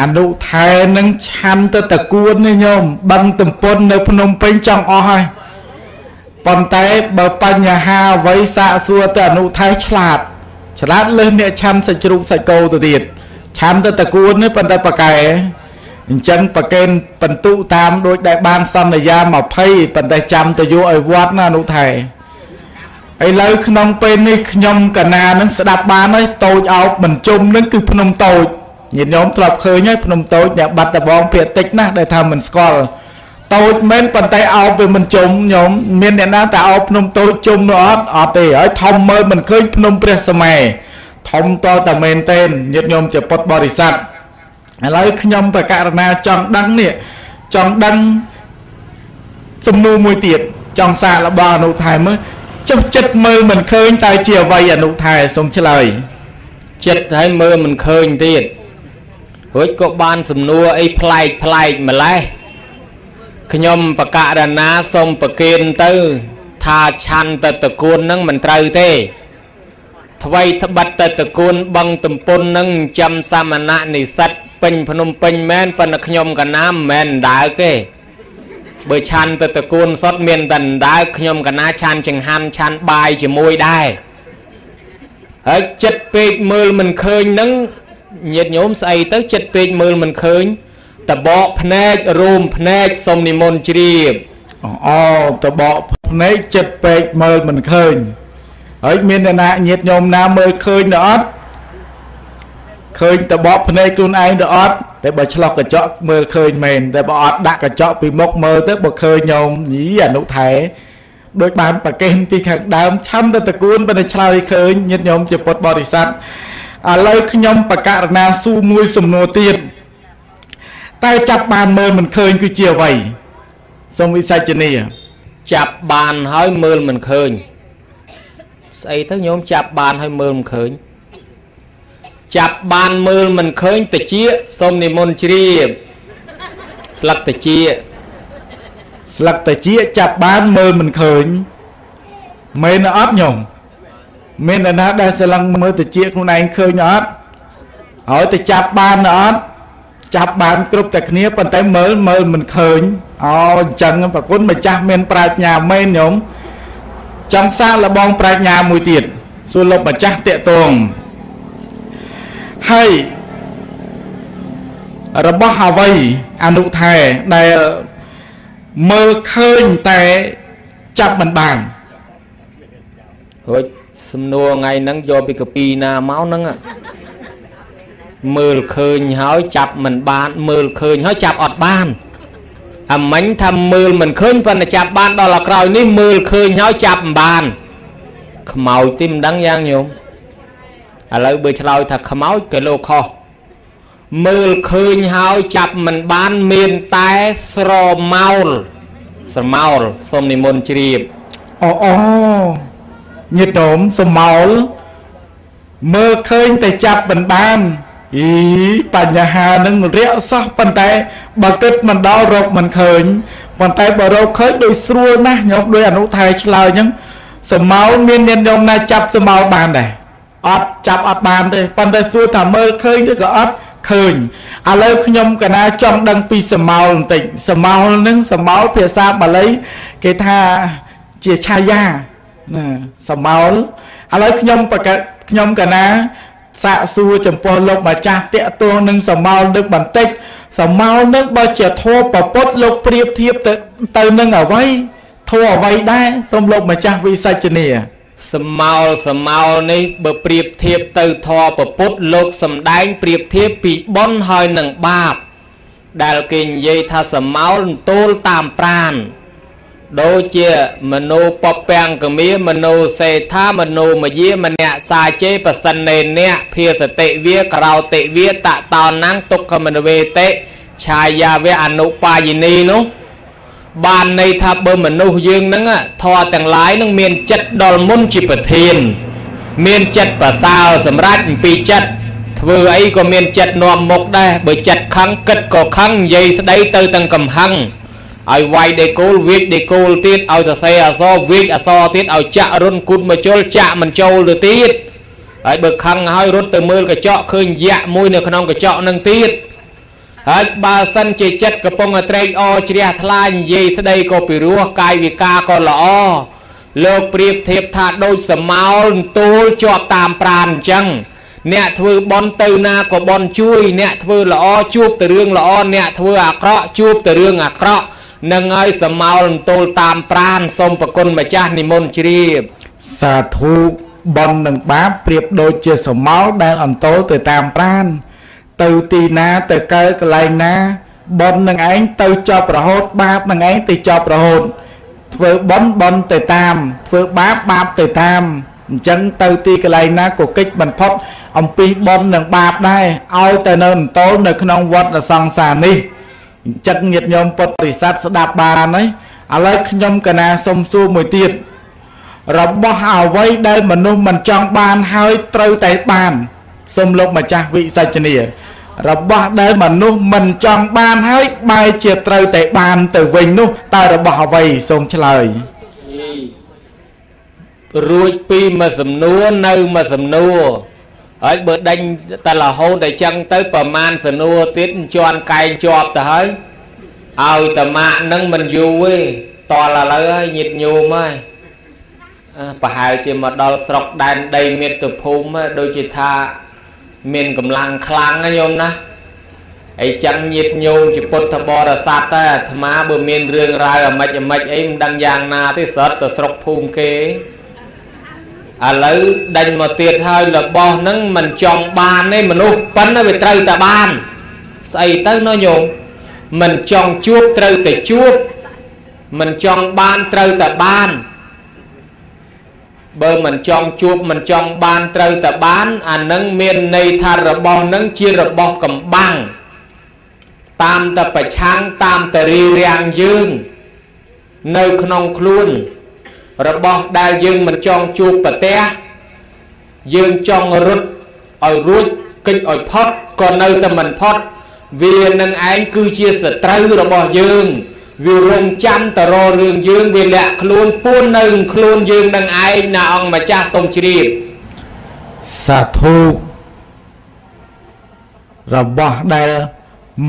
អនុថែនឹងឆាន់ទៅតគួននេះញោមបឹងតំពុននៅភ្នំពេញចង់អស់ហើយប៉ុន្តែបើបញ្ហាអ្វីសាកសួរទៅអនុថែឆ្លាតឆ្លាតលើសអ្នកឆាន់សាច់ជ្រូកសាច់គោទៅទៀតឆាន់ទៅតគួននេះប៉ុន្តែប៉កែអញ្ចឹងប្រកេនបន្ទុតាមដូចដែលបានសន្យា20ប៉ុន្តែចាំទៅយកឲ្យវត្តណាអនុថែឥឡូវក្នុងពេលនេះខ្ញុំកណានឹងស្ដាប់បានហើយតូចអោបមិនជុំនឹងគឺភ្នំតូច ញាតិញោមធ្លាប់ឃើញហើយភ្នំតូចអ្នកបាត់ដបងភាកតិចណាស់ដែលថាមិនស្គាល់តូចមែនប៉ុន្តែអោបវាមិនជុំញោមមានអ្នកណាតែអោបភ្នំតូចជុំនោះអត់អត់ទេហើយធំមើលមិនឃើញភ្នំព្រះសម័យធំតតែមែនទេញាតិញោមជាពុទ្ធបរិស័ទឥឡូវខ្ញុំបករណាចង់ដឹងនេះចង់ដឹងសំណួរមួយទៀតចង់សាកល្បងអនុថែមើលចុះចិត្តមើលមិនឃើញតើជាអ្វីអនុថែសូមឆ្លើយចិត្តហើយមើលមិនឃើញទៀត រួចក៏បានសំណួរអីប្លែកប្លែកម្លេះខ្ញុំបកករណាសូមប្រគិនទៅ ថាឆាន់តតគួននឹងមិនត្រូវទេថ្វីត្បិតតតគួនបឹងតំពុននឹងចាំសាមណៈនិស្សិតពេញភ្នំពេញមែនប៉ុន្តែខ្ញុំកណាមិនមែនដើកទេបើឆាន់ទៅតកូនសុតមានតែដើខ្ញុំកណាឆាន់ចង្ហាន់ឆាន់បាយជាមួយដែរហើយចិត្តពេកមើលមិនឃើញនឹង ញាតញោមស្អីទៅចិត្តពេកមើលមិនឃើញតបកភ្នែករួមភ្នែកសុំនិមន្តជ្រាបអូតបកភ្នែកចិត្តពេកមើលមិនឃើញហើយមានអ្នកណាញាតញោមណាមើលឃើញទៅអត់ឃើញតបកភ្នែកខ្លួនឯងទៅអត់តែបើឆ្លោះកញ្ចក់មើលឃើញមែនតែបើអត់ដាក់កញ្ចក់ពីមុខមើលទៅបើឃើញញោមយីអនុថែដូចបានប្រកេនពីខាងដើមឆំទៅតគួនបើតែឆ្លើយឃើញញាតិញោមជាពុទ្ធបរិស័ទ ឥឡូវខ្ញុំបកករណាស៊ូមួយសំណួរទៀតតែចាប់បានមើលមិនឃើញគឺជាអ្វីសូមវិសាចនីចាប់បានហើយមើលមិនឃើញស្អីទៅញោមចាប់បានហើយមើលមិនឃើញចាប់បានមើលមិនឃើញតិចសូមនិមន្តជ្រាបស្លឹកតិចស្លឹកតិចចាប់បានមើលមិនឃើញមែនអត់ញោម មានអ្នកណាដែលស្លឹងមើលតិចខ្លួនឯងឃើញអត់ហើយទៅចាប់បានអត់ចាប់បានគ្រប់តែគ្នាប៉ុន្តែមើលមើលមិនឃើញអូអញ្ចឹងប្រគុណម្ចាស់មានប្រាជ្ញាមែនញោមចង់សាកលបងប្រាជ្ញាមួយទៀតសួរលោកម្ចាស់តេតងហើយរបស់អ្វីអនុថែដែលមើលឃើញតែចាប់មិនបានរួច សំណួរថ្ងៃហ្នឹងយកពីកាពីណាមកហ្នឹងមើលឃើញហើយចាប់មិនបាន មើលឃើញហើយចាប់អត់បានអាមិញថាមើលមិនឃើញប៉ុន្តែចាប់បានដល់ក្រោយនេះមើលឃើញហើយចាប់មិនបានខ្មោចទីមិនដឹងយ៉ាងញោមឥឡូវបើឆ្លើយថាខ្មោចក៏លោកខុសមើលឃើញហើយចាប់មិនបានមានតែស្រមោលស្រមោលសូមនិមន្តជ្រាបអូអូ ញាតិញោមស្រមោលមើលឃើញតែចាប់មិនបានអីបញ្ហានឹងរាក់សោះប៉ុន្តែបើគិតមិនដល់រកមិនឃើញប៉ុន្តែបើរកឃើញដូចស្រួលណាស់ញោមដោយអនុថែឆ្លើយអញ្ចឹងសមោលមានញាតិញោមណាចាប់សមោលបានដែរអត់ចាប់អត់បានទេប៉ុន្តែសួរថាមើលឃើញឬក៏អត់ឃើញឥឡូវខ្ញុំកណាចង់ដឹងពីសមោលបន្តិចសមោលនឹងសមោលភាសាបាលីគេថាជាឆាយា ណាសមោលឥឡូវខ្ញុំប្រកាសខ្ញុំកណាសាកសួរចំពោះលោកម្ចាស់តាកតួនឹងសមោលនឹងបន្តិចសមោលនឹងបើជាធัวប្រពុតលោកប្រៀបធៀបទៅទៅនឹងអ្វីធัวអ្វីដែរសូមលោកម្ចាស់វិសាចនីសមោលសមោលនេះបើប្រៀបធៀបទៅធរពពុទ្ធលោកសំដែងប្រៀបធៀបពីបុណ្យហើយនឹងបាបដែលគេនិយាយថាសមោលទូលតាមប្រាន ដូចជាមនោពពាំងកមាមនោសេថាមនោមយាមនៈសាជេបសិននេនៈភាសតិវាក្រោតិវាតតោណាំងទុក្ខមនវេតិឆាយាវៈអនុបាយនីនោះបានន័យថាបើមនុស្សយើងហ្នឹងធរទាំងឡាយហ្នឹងមានចិត្តដល់មុនជាប្រធាន មានចិត្តប្រសើរសម្រាប់អំពីចិត្តធ្វើអីក៏មានចិត្តនាំមុខដែរបើចិត្តខឹងគិតក៏ខឹងនិយាយស្ដីទៅទាំងកំហឹង ឲ្យវាយដេកូលវាចដេកូលទៀតឲ្យសរសេរអសរវាចអសរទៀតឲ្យចាក់រុនគុណមកជុលចាក់មិនចូលទៅទៀតហើយបើខឹងហើយរត់ទៅមើលកញ្ចក់ឃើញយៈមួយនៅក្នុងកញ្ចក់នឹងទៀតហើយបើសិនជាចិត្តកំពុងតែត្រេកអរជ្រះថ្លានិយាយស្ដីក៏ពិរោះកាយវិការក៏ល្អលោកប្រៀបធៀបថាដូចសមោលទូលជាប់តាមប្រានអញ្ចឹងអ្នកធ្វើបន់ទៅណាក៏បន់ជួយ អ្នកធ្វើល្អជួបតែរឿងល្អអ្នកធ្វើអាក្រក់ជួបតែរឿងអាក្រក់ នឹងឲ្យសមោលទល់តាមប្រានសូមប្រគុណម្ចាស់និមន្តជ្រាបសាធុបន់នឹងបាបប្រៀបដូចជាសមោលដែលអន្តោលទៅតាមប្រាន ទៅទីណាទៅកើកន្លែងណាបន់នឹងឯងទៅចប់រហូត បាបនឹងឯងទៅចប់រហូត ធ្វើបន់បន់ទៅតាម ធ្វើបាបបាបទៅតាមអញ្ចឹងទៅទីកន្លែងណាក៏កិច្ចមិនផុតអំពីបន់និងបាបដែរឲ្យទៅនៅអន្តោលនៅក្នុងវត្តសង្សារនេះ អញ្ចឹងញាតិញោមពុទ្ធបរិស័ទស្ដាប់បានហើយឥឡូវខ្ញុំកណាសុំសួរមួយទៀតរបស់អ្វីដែលមនុស្សមិនចង់បានហើយត្រូវតែបានសូមលោកម្ចាស់វិសច្ចនីរបស់ដែលមនុស្សមិនចង់បានហើយបែរជាត្រូវតែបានទៅវិញនោះតើរបស់អ្វីសូមឆ្លើយរួចពីមួយសំណួរនៅមួយសំណួរ ហើយបើដេញតែរហូតតែចឹងទៅប្រមាណសំណួរទៀតជន់កែងជាប់ទៅហើយឲ្យតម៉ាក់នឹងមិនយូរទេតលឥឡូវហើយញាតញោមហើយប្រហែលជាមកដល់ស្រុកដែនដីមាតុភូមិដូចជាថាមានកម្លាំងខ្លាំងណាញោមណាអីចឹងញាតញោមជាពុទ្ធបរិស័ទតែអាត្មាបើមានរឿងរ៉ាវអាម៉េចអាម៉េចអីមិនដឹងយ៉ាងណាទេស្រិតទៅស្រុកភូមិគេ ឥឡូវដេញមកទៀតហើយរបស់ហ្នឹងមិនចង់បានទេមនុស្សប៉ុន្តែវាត្រូវតែបាន ស្អីទៅណោះញោមមិនចង់ជួបត្រូវតែជួបមិនចង់បានត្រូវតែបានបើមិនចង់ជួបមិនចង់បានត្រូវតែបានអានឹងមានន័យថារបស់នឹងជារបស់កំបាំងតាមតែប្រឆាំងតាមតែរីរាំងយើង នៅក្នុងខ្លួន របស់ដែលយើងមិនចង់ជួបប្រទះយើងចង់រត់ឲ្យរួចកិច្ចឲ្យផុតក៏នៅតែមិនផុតវានឹងឯងគឺជាសត្រូវរបស់យើងវារងចាំតររឿងយើងវាលាក់ខ្លួនពួននៅខ្លួនយើងនឹងឯងណាអង្គម្ចាស់សូមជ្រាបសាធុរបស់ដែល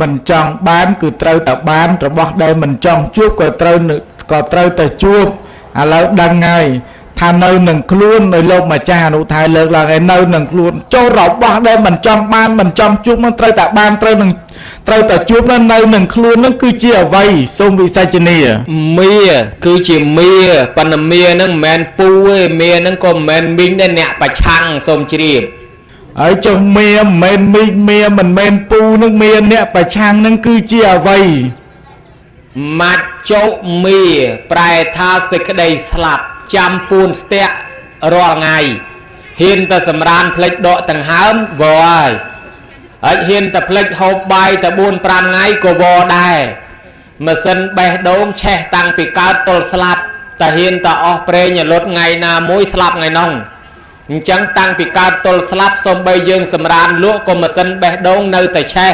មិនចង់បាន គឺត្រូវតែបាន របស់ដែលមិនចង់ជួបក៏ត្រូវក៏ត្រូវតែជួប ឥឡូវដឹងហើយថានៅនឹងខ្លួននៅលោកម្ចាស់អនុថែលើកឡើងឯនៅនឹងខ្លួនចូលរបស់ដែលមិនចង់បានមិនចង់ជួបនឹងត្រូវតែបានត្រូវនឹងត្រូវតែជួបនៅនឹងខ្លួននឹងគឺជាអវ័យសូមវិសាចនីមាគឺជាមាប៉ុន្តែមានឹងមិនមែនពូទេមានឹងក៏មិនមែនមីងដែរអ្នកប្រឆាំងសូមជ្រាបហើយចុះមាមិនមែនមីងមាមិនមែនពូនឹងមាអ្នកប្រឆាំងនឹងគឺជាអវ័យម៉ាច់ ចុមាប្រែថាសេចក្តីស្លាប់ចាំពួនស្ទាក់រាល់ថ្ងៃហ៊ានតែសម្រានផ្លេចដកដង្ហើមវហើយហើយហ៊ានតែផ្លេចហូបបាយតែ4 5ថ្ងៃក៏វដែរម៉ាស៊ីនបេះដូងឆេះតាំងពីកើតទល់ស្លាប់តែហ៊ានតែអស់ប្រេងលុតថ្ងៃណាមួយស្លាប់ថ្ងៃនោះអញ្ចឹងតាំងពីកើតទល់ស្លាប់សំបីយើងសម្រានលក់ក៏ម៉ាស៊ីនបេះដូងនៅតែឆេះ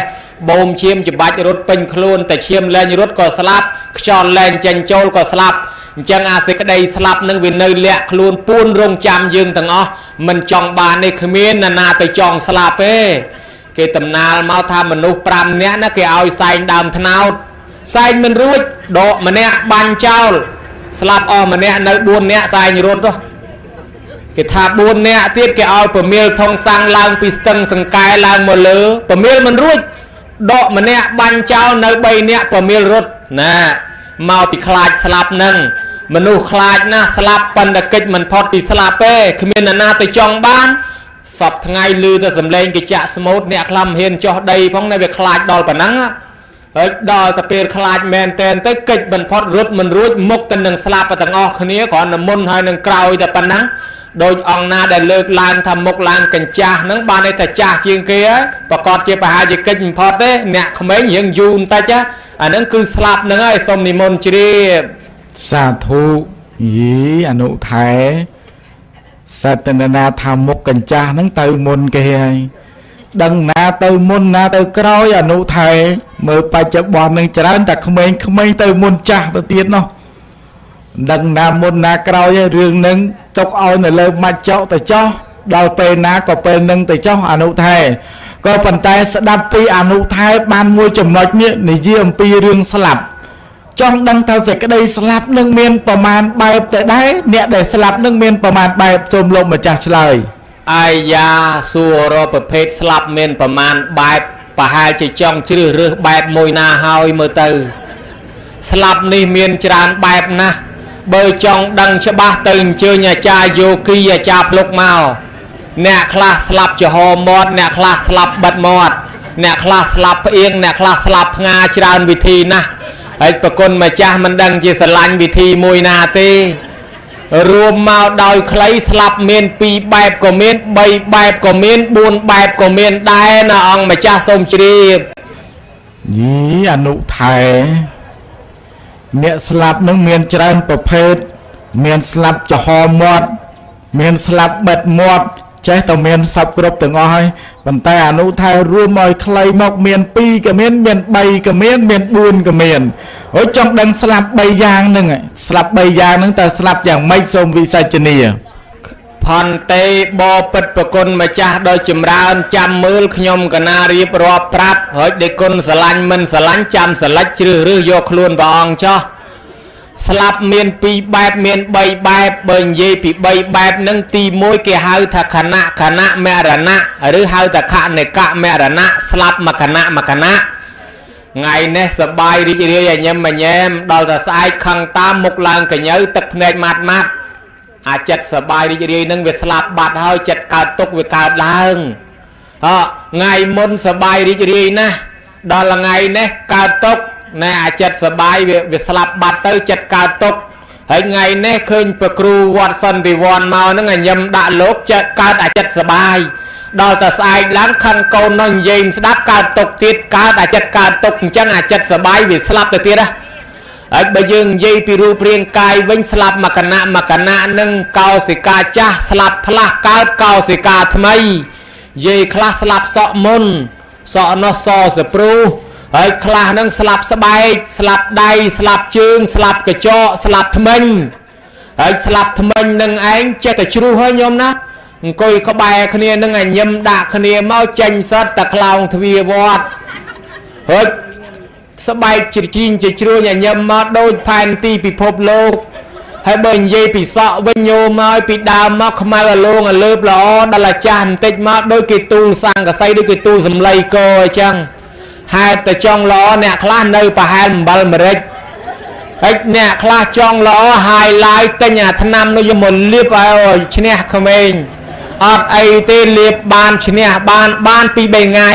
បូមឈាមច្បាច់រត់ពេញខ្លួនតែឈាមលែងរត់ក៏ស្លាប់ខ្យល់លែងចេញចូលក៏ស្លាប់អញ្ចឹងអាសេចក្តីស្លាប់នឹងវានៅលាក់ខ្លួនពួនរងចាំយើងទាំងអស់មិនចង់បានទេគ្មានណានាទៅចង់ស្លាប់ទេគេតំណាលមកថាមនុស្ស5នាក់ណាគេឲ្យសែងដើមថ្នោតសែងមិនរួចដកម្នាក់បាញ់ចោលស្លាប់អស់ម្នាក់នៅ4នាក់សែងរត់គេថា4នាក់ទៀតគេឲ្យប្រមៀលថងសាំងឡើងពីស្ទឹងសង្កែឡើងមកលើប្រមៀលមិនរួច ដកម្នាក់បាញ់ចោលនៅ3នាក់ប្រមៀលរត់ណាមកពីខ្លាចស្លាប់នឹងមនុស្សខ្លាចណាស់ស្លាប់ប៉ុន្តែកិច្ចមិនផុតពីស្លាប់ទេគ្មានអ្នកណាទៅចង់បានសពថ្ងៃឮតែសំឡេងកញ្ចាក់ស្មូតអ្នកខ្លះមិនហ៊ានចោះដីផងនៅវាខ្លាចដល់ប៉ុណ្ណឹងហើយដល់តែពេលខ្លាចមែនតែនទៅកិច្ចមិនផុតរត់មិនរួចមុខទៅនឹងស្លាប់ទាំងអស់គ្នាគ្រាន់តែមុនហើយនឹងក្រោយតែប៉ុណ្ណឹង ដោយអង្គណាដែលលើកឡើងថាមុខឡើងកញ្ចាស់ហ្នឹងបានតែចាស់ជាងគេហើយប្រកាសជាប្រហែលជាកិច្ចមិនផុតទេអ្នកក្មេងរៀងយូរបន្តិចអាហ្នឹងគឺស្លាប់ហ្នឹងហើយសូមនិមន្តជ្រាបសាធុយីអនុថែសតននាថាមុខកញ្ចាស់ហ្នឹងទៅមុនគេហើយដឹងណាទៅមុនណាទៅក្រោយអនុថែមើលបច្ចុប្បន្ននឹងច្រើនតែក្មេងៗទៅមុនចាស់ទៅទៀតនោះដឹងណាមុនណាក្រោយហើយរឿងនឹង ទុកឲ្យនៅលើម៉ាច់ចោទៅចោះដល់ពេលណាក៏ពេលនឹងទៅចោះអនុថែក៏ប៉ុន្តែស្ដាប់ពីអនុថែបានមួយចំណុចនេះនិយាយអំពីរឿងស្លាប់ចង់ដឹងតើសេចក្តីស្លាប់នឹងមានប្រមាណបែបទៅដែរអ្នកដែលស្លាប់នឹងមានប្រមាណបែបសូមលោកម្ចាស់ឆ្លើយអាយ៉ាសួររកប្រភេទស្លាប់មានប្រមាណបែបប្រហែលជាចង់ជ្រើសរើសបែបមួយណាហើយមើលទៅ ស្លាប់នេះមានច្រើនបែបណាស់ បើចង់ដឹងច្បាស់ទៅអញ្ជើញអាចារ្យយោគីអាចារ្យភ្លុកមកអ្នកខ្លះស្លាប់ចំហមាត់អ្នកខ្លះស្លាប់បិទមាត់អ្នកខ្លះស្លាប់ផ្អៀងអ្នកខ្លះស្លាប់ផ្ងាច្រើនវិធីណាស់ហើយប្រគុណម្ចាស់មិនដឹងជាស្រឡាញ់វិធីមួយណាទេរួមមកដោយខ្លីស្លាប់មាន2បែបក៏មាន3បែបក៏មាន4បែបក៏មានដែរណាអង្គម្ចាស់សូមជ្រាបយីអនុថែ អ្នកស្លាប់នឹងមានច្រើនប្រភេទមានស្លាប់ចំហមាត់មានស្លាប់បិទមាត់ចេះតែមានសពគ្រប់ទាំងអស់ហើយប៉ុន្តែអនុថែរួមឲ្យខ្លីមកមាន2ក៏មានមាន3ក៏មានមាន4ក៏មានអូចង់ដឹងស្លាប់3យ៉ាងហ្នឹងស្លាប់3យ៉ាងហ្នឹងតើស្លាប់យ៉ាងម៉េចសូមវិសាជនី ផន្តេបពិតប្រគុណម្ចាស់ដោយចម្រើនចាំមើលខ្ញុំកណារៀបរាប់ប្រាប់ហើយដេគុណស្រឡាញ់មិនស្រឡាញ់ចាំស្រឡាច់ជ្រើសរើសយកខ្លួនព្រះអង្គចោះស្លាប់មាន2បែបមាន3បែបបើនិយាយពី3បែបហ្នឹងទី1គេហៅថាខណៈខណៈមរណៈឬហៅថាខនិកៈមរណៈស្លាប់មួយខណៈមួយខណៈថ្ងៃនេះសបាយរីករាយញញឹមញែមដល់តែស្អែកខឹងតាមមុខឡើងកញើទឹកភ្នែកម៉ាត់ម៉ាត់ អាចិត្តសបាយរីករាយនឹងវាស្លាប់បាត់ហើយចិត្តកើតទុកវាកើតឡើងហ៎ថ្ងៃមុនសបាយរីករាយណាស់ដល់ថ្ងៃនេះកើតទុកណែអាចិត្តសបាយវាវាស្លាប់បាត់ទៅចិត្តកើតទុកហើយថ្ងៃនេះឃើញប្រគ្រូវត្តសន្តិវ័នមកហ្នឹងញញឹមដាក់លោកចិត្តកើតអាចិត្តសបាយដល់តែស្អែកឡើងខឹងកូននោះនិយាយស្ដាប់កើតទុកទៀតកើតអាចិត្តកើតទុកអញ្ចឹងអាចិត្តសបាយវាស្លាប់ទៅទៀតណា ហើយបើយើងនិយាយពីរូបរាងកាយវិញស្លាប់មកកណៈមកកណៈនឹងកោសិកាចាស់ស្លាប់ផ្លាស់កើតកោសិកាថ្មីនិយាយខ្លះស្លាប់សក់មុនសក់នោះសសព្រុះហើយខ្លះនឹងស្លាប់ស្បែកស្លាប់ដៃស្លាប់ជើងស្លាប់កញ្ចក់ស្លាប់ថ្មិញហើយស្លាប់ថ្មិញនឹងឯងចេះតែជ្រុះហើយញោមណាអង្គុយក្បែរគ្នានឹងឲ្យញឹមដាក់គ្នាមកចេញសិតតែខ្លោងទ្វាវត្តហើយ ស្បែកជ្រីងជ្រួញឲ្យញឹមមកដូចផែនទីពិភពលោកហើយបើនិយាយពីសក់វិញញោមមកពីដើមមកខ្មៅអាលងអាលើបល្អដល់អាចាស់បន្តិចមកដូចគេទូលសង្កសីដូចគេទូលសំឡីកអញ្ចឹងហេតុតែចង់ល្អអ្នកខ្លះនៅប្រហែលអំបិលអាមេរិកហើយអ្នកខ្លះចង់ល្អហាយឡាយទិញអាថ្នាំនោះយកមកលាបឲ្យឈ្នះក្មេងអត់អីទេលាបបានឈ្នះបានបានពី3ថ្ងៃ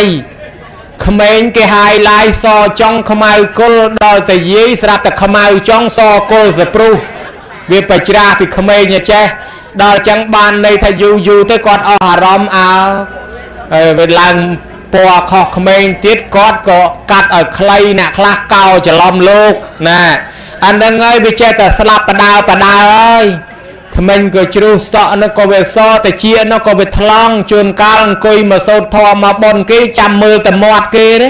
ក្មេងគេហាយឡាយសចង់ខ្មៅគុលដល់តែយាយស្រាប់តែខ្មៅចង់សគុលសព្រុះវាបច្រាស់ពីក្មេងចេះដល់ចឹងបានន័យថាយូរយូរទៅគាត់អស់អារម្មណ៍អើវាឡើងពណ៌ខុសក្មេងទៀតគាត់ក៏កាត់ឲ្យខ្លីអ្នកខ្លះកោច្រឡំលោកណាអានឹងហើយវាចេះតែស្លាប់បដាបដាហើយ ថ្មិញក៏ជ្រុះសក់នោះក៏វាសតែជានោះក៏វាថ្លង់ជួនកាលអង្គុយមកសោតធម៌មកបនគេចាំមើលតែមាត់គេទេ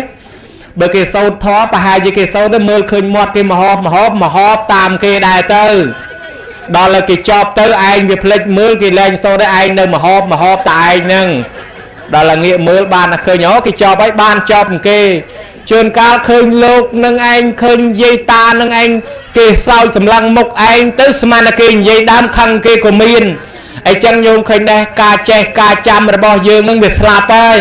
បើគេសោតធម៌ប្រហែលជាគេសោតទៅមើលឃើញមាត់គេមហោបមហោបមហោបតាមគេដែរទៅដល់ឲ្យគេចប់ទៅឯងវាភ្លេចមើលគេលែងសោតឯងនៅមហោបមហោបតែឯងហ្នឹងដល់ងាកមើលបានតែឃើញអូគេចប់ហើយបានចប់គេ ជួនកាលឃើញលោកនឹងឯងឃើញយាយតានឹងឯងគេសោចសម្លឹងមុខឯងទៅស្មានតែគេនិយាយដើមខឹងគេក៏មានអញ្ចឹងញោមឃើញដែរការចេះការចាំរបស់យើងនឹងវាស្លាប់ហើយ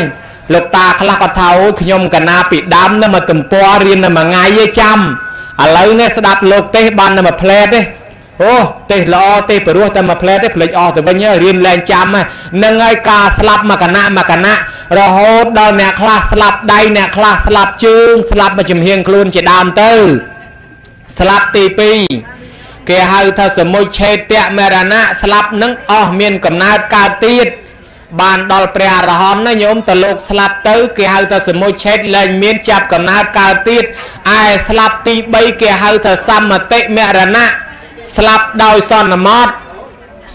លោកតាខ្លះក៏ថាអូយខ្ញុំកណាពីដើមនៅមកទំព័ររៀននៅមួយថ្ងៃឯចាំឥឡូវនេះស្ដាប់លោកទេសបាននៅមួយផ្លែតទេអូទេសល្អទេសព្រោះតែមួយផ្លែតទេភ្លេចអស់ទៅវិញរៀនលែងចាំហ្នឹងហើយការស្លាប់មកគណៈមកគណៈ រហូតដល់អ្នកខ្លះស្លាប់ដៃអ្នកខ្លះស្លាប់ជើងស្លាប់មកចំហៀងខ្លួនជាដើមទៅ ស្លាប់ទី2គេហៅថាសមុឆេតៈមរណៈស្លាប់នឹងអស់មានកំណើតកើតទៀតបានដល់ព្រះអរហន្តណាញោមតលោកស្លាប់ទៅ គេហៅថាសមុឆេតលែងមានចាប់កំណើតកើតទៀតឯស្លាប់ទី3គេហៅថាសមតិមរណៈស្លាប់ដោយសន្មត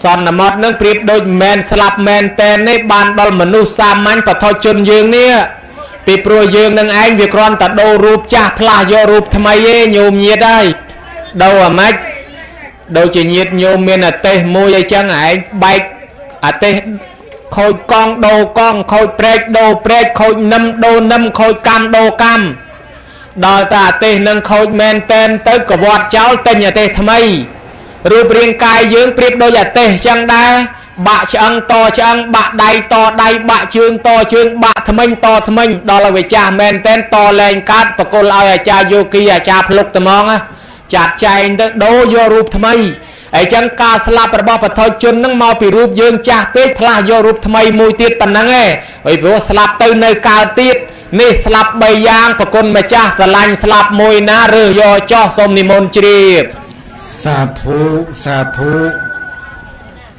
សន្មតនឹងប្រៀបដូចមិនស្លាប់មែនតែននេះបានដល់មនុស្សសាមញ្ញបឋជនយើងនេះពីព្រោះយើងនឹងឯងវាគ្រាន់តែដូររូបចាស់ផ្លាស់យករូបថ្មីឯងញោមញាតហើយដូរអាម៉េចដូចជាញាតញោមមានអាទេសមួយអីចឹងឯងបែកអាទេសខូចកង់ដូរកង់ខូចព្រែកដូរព្រែកខូចនឹមដូរនឹមខូចកម្មដូរកម្មដល់តែអាទេសនឹងខូចមែនតែនទៅកវត្តចោលទិញអាទេសថ្មី រូបរាងកាយយើងប្រៀបដូចអាទេសចឹងដែរបាក់ឆ្អឹងតឆ្អឹងបាក់ដៃតដៃបាក់ជើងតជើងបាក់ថ្មិញតថ្មិញដល់ឲ្យវាចាស់មែនតែនតលែងកាត់បកុលឲ្យអាចារ្យយោគីអាចារ្យភ្លុកត្មងចាត់ចែងទៅដូរយករូបថ្មីអញ្ចឹងការស្លាប់របស់បថុជននឹងមកពីរូបយើងចាស់ពេកផ្លាស់យករូបថ្មីមួយទៀតប៉ុណ្ណឹងឯងហើយព្រោះស្លាប់ទៅនៅកើតទៀតនេះស្លាប់3យ៉ាងប្រគុណម្ចាស់ស្រឡាញ់ស្លាប់មួយណារើសយកចោះសូមនិមន្តជ្រាប សាធុសាធុ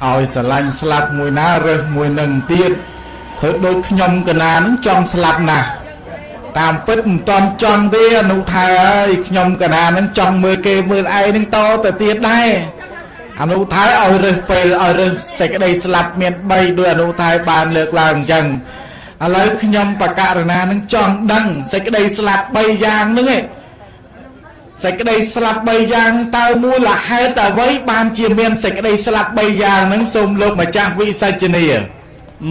ឲ្យស្រឡាញ់ស្លាប់មួយណារើសមួយនឹងទៀតធ្វើដូចខ្ញុំកណានឹងចង់ស្លាប់ណាស់តាមពិតមិនតន់ចង់ទេអនុថាអើយខ្ញុំកណានឹងចង់មើលគេមើលឯងនឹងតទៅទៀតដែរអនុថៃឲ្យរើសពេលឲ្យរើសសេចក្តីស្លាប់មាន3ដោយអនុថៃបានលើកឡើងអញ្ចឹងឥឡូវខ្ញុំបកករណានឹងចង់ដឹងសេចក្តីស្លាប់3យ៉ាងហ្នឹងឯង សេចក្តីស្លាប់3យ៉ាងតើមូលហេតុអ្វីបានជាមានសេចក្តីស្លាប់3យ៉ាងហ្នឹងសូមលោកម្ចាស់វិសច្ចនី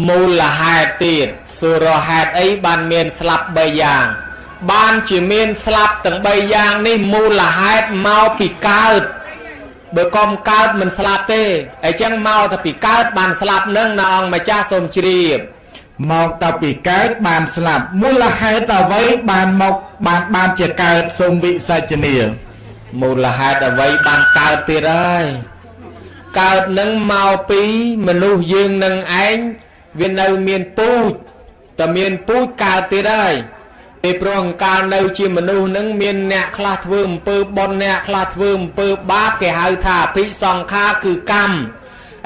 មូលហេតុទៀតសុរហេតុអីបានមានស្លាប់3យ៉ាង បានជាមានស្លាប់ទាំង3យ៉ាងនេះមូលហេតុមកពីកើតបើកុំកើតមិនស្លាប់ទេអញ្ចឹងមកតែពីកើតបានស្លាប់នឹងណាអង្គម្ចាស់សូមជ្រាប មកតែពីកើតបានស្លាប់មូលហេតុអ្វីបានមកបានបានជាកើតសូមវិសាចនាមូលហេតុអ្វីបានកើតទៀតហើយកើតនឹងមកពីមនុស្សយើងនឹងឯងវានៅមានពូជតែមានពូជកើតទៀតហើយពេលព្រោះអង្កាលនៅជាមនុស្សនឹងមានអ្នកខ្លះធ្វើអំពើបុណ្យអ្នកខ្លះធ្វើអំពើបាបគេហៅថាអភិសង្ខារគឺកម្ម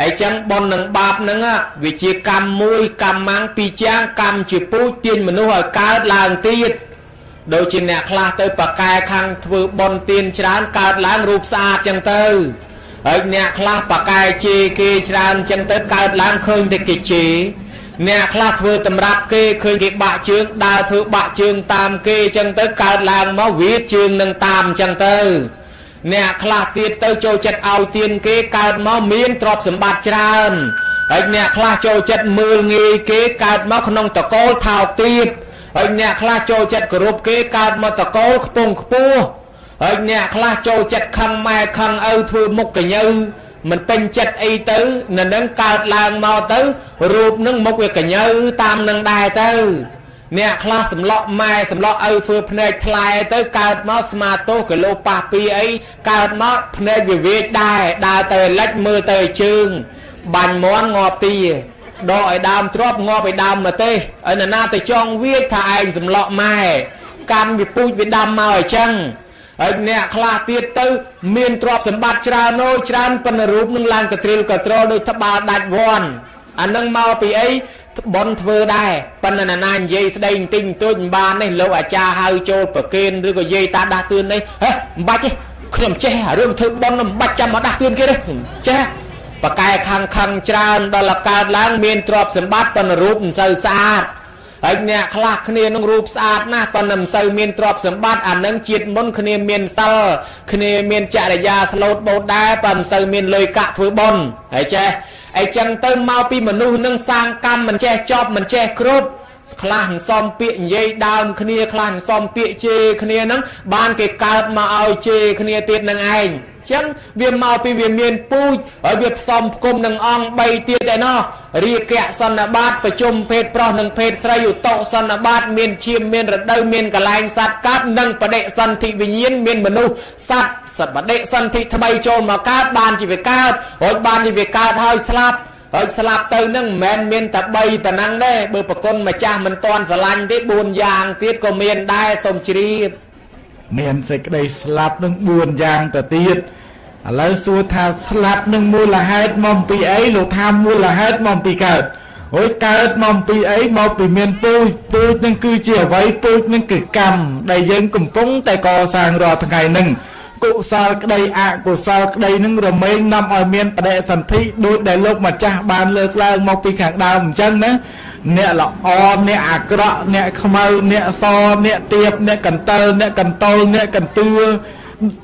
អញ្ចឹងបុណ្យនិងបាបហ្នឹងវាជាកម្មមួយកម្មម៉ាំងពីរចាំងកម្មជាពូជទាញមនុស្សឲ្យកើតឡើងទៀតដូចជាអ្នកខ្លះទៅប្រកែខាងធ្វើបុណ្យទានច្រើនកើតឡើងរូបស្អាតចឹងទៅហើយអ្នកខ្លះប្រកែជេរគេច្រើនចឹងទៅកើតឡើងឃើញតែគេជេរអ្នកខ្លះធ្វើតម្រាប់គេឃើញគេបាក់ជើងដើរធ្វើបាក់ជើងតាមគេចឹងទៅកើតឡើងមកវាជើងនឹងតាមចឹងទៅ អ្នកខ្លះទៀតទៅចូលចិត្តឲ្យទៀនគេកើតមកមានទ្រព្យសម្បត្តិច្រើនហើយអ្នកខ្លះចូលចិត្តមើលងាយគេកើតមកក្នុងតកូលថោកទាបហើយអ្នកខ្លះចូលចិត្តគោរពគេកើតមកតកូលខ្ពង់ខ្ពស់ហើយអ្នកខ្លះចូលចិត្តខឹងម៉ែខឹងឪធ្វើមុខកញើមិនពេញចិត្តអីទៅនៅនឹងកើតឡើងមកទៅរូបនឹងមុខវាកញើតាមនឹងដែរទៅ អ្នកខ្លះសម្លក់ម៉ែសម្លក់ឪធ្វើភ្នែកថ្លែទៅកើតមកស្មាទោសគីឡូប៉ះពីអីកើតមកភ្នែកវិវេកដែរដើរទៅលិចមើលទៅជើង បាញ់មន់ងាប់ទីដកឲ្យដើមទ្របងាប់ឲ្យដើមមកទេឲ្យនរណាទៅចង់វាថាឯងសម្លក់ម៉ែកម្មវាពូជវាដាំមកអញ្ចឹងហើយអ្នកខ្លះទៀតទៅ មានទ្រព្យសម្បត្តិច្រើនអូច្រើនប៉ុន្តែរូបនឹងឡើងកត្រិលកត្រលដោយត្បាល់ដាច់វ័នអានឹងមកពីអី បនធ្វើដែរប៉ុន្តែណានានិយាយស្ដីបន្តិចបន្តួចមិនបាននេះលោកអាចារ្យហៅចូលប្រគេនឬក៏និយាយតាដាស់តឿននេះហេមិនបាច់ទេខ្ញុំចេះរឿងធ្វើបនមិនបាច់ចាំមកដាស់តឿនគេទេចេះបកែខាងខឹងច្រើនដល់កើតឡើងមានទ្រព្យសម្បត្តិប៉ុន្តែរូបមិនសូវស្អាតហើយអ្នកខ្លះគ្នានឹងរូបស្អាតណាស់ប៉ុន្តែមិនសូវមានទ្រព្យសម្បត្តិអានឹងជាតិមុនគ្នាមានសិលគ្នាមានចរិយាស្លូតបូតដែរប៉ុន្តែមិនសូវមានលុយកាក់ធ្វើបុណ្យហើយចេះ អីចឹងទៅមកពីមនុស្សនឹងសាងកម្មមិនចេះចប់មិនចេះគ្រប់ខ្លះសំពាកនិយាយដើមគ្នាខ្លះសំពាកជេរគ្នានឹងបានគេកើតមកឲ្យជេរគ្នាទៀតនឹងឯងចឹងវាមកពីវាមានពូជហើយវាផ្សំផ្គុំនឹងអង្គ3ទៀតឯណោះរាគៈសន្និបាតប្រជុំភេទប្រុសនិងភេទស្រីឧតុសន្និបាត មានឈាមមានរដូវមានកលែងសត្វកាត់និងបដិសន្ធិវិញ្ញាណមានមនុស្សសត្វ សត្វបដិសន្ធិថ្មីចូលមកកើតបានជាវាកើតរួចបានជាវាកើតហើយស្លាប់ហើយស្លាប់ទៅនឹងមិនមែនមានតែ3ប៉ុណ្ណឹងទេបើប្រគុណម្ចាស់មិនតន់ស្រឡាញ់ទេ4យ៉ាងទៀតក៏មានដែរសូមជ្រាបមានសេចក្តីស្លាប់នឹង4យ៉ាងទៅទៀតឥឡូវសួរថាស្លាប់នឹងមូលហេតុមកពីអីលោកថាមូលហេតុមកពីកើតអូយកើតមកពីអីមកពីមានពូជពូជនឹងគឺជាអ្វីពូជនឹងគឺកម្មដែលយើងកំពុងតែកសាងរាល់ថ្ងៃហ្នឹងកុ សលក្តីអកុសលក្តីនឹងរមែងនាំឲ្យមានបដិសន្ធិដូចដែលលោកម្ចាស់បានលើកឡើងមកពីខាងដើមអញ្ចឹងណាអ្នកល្អអ្នកអាក្រក់អ្នកខ្មៅអ្នកសអ្នកទៀបអ្នកកន្តិលអ្នកកន្តុលអ្នកកន្ទួ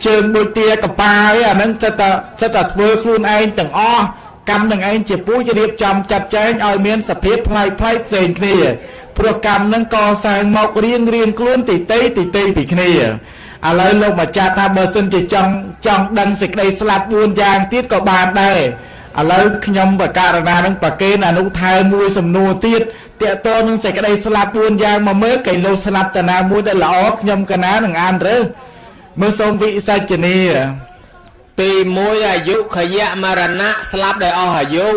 ជើងដូចទាកប៉ាឯអាហ្នឹងចិត្តតែចិត្តតែធ្វើខ្លួនឯងទាំងអស់កម្មនឹងឯងជាពូជរៀបចំចាត់ចែងឲ្យមានសភាពផ្លែកផ្លែកផ្សេងគ្នាព្រោះកម្មនឹងកសាងមករៀងរៀងខ្លួនទីតីទីតីពីគ្នា ឥឡូវលោកម្ចាស់ថាបើសិនជាចង់ចង់ដឹងសេចក្តីស្លាប់4យ៉ាងទៀតក៏បានដែរឥឡូវខ្ញុំបករណានឹងប្រកេនអនុថែមួយសំណួរទៀតតកតនឹងសេចក្តីស្លាប់4យ៉ាងមកមើលកៃលោស្លាប់តាណាមួយដែលល្អខ្ញុំកណានឹងអានរើសមើលសូមវិសាចនីទី1អាយុខយៈមរណៈស្លាប់ដោយអស់អាយុ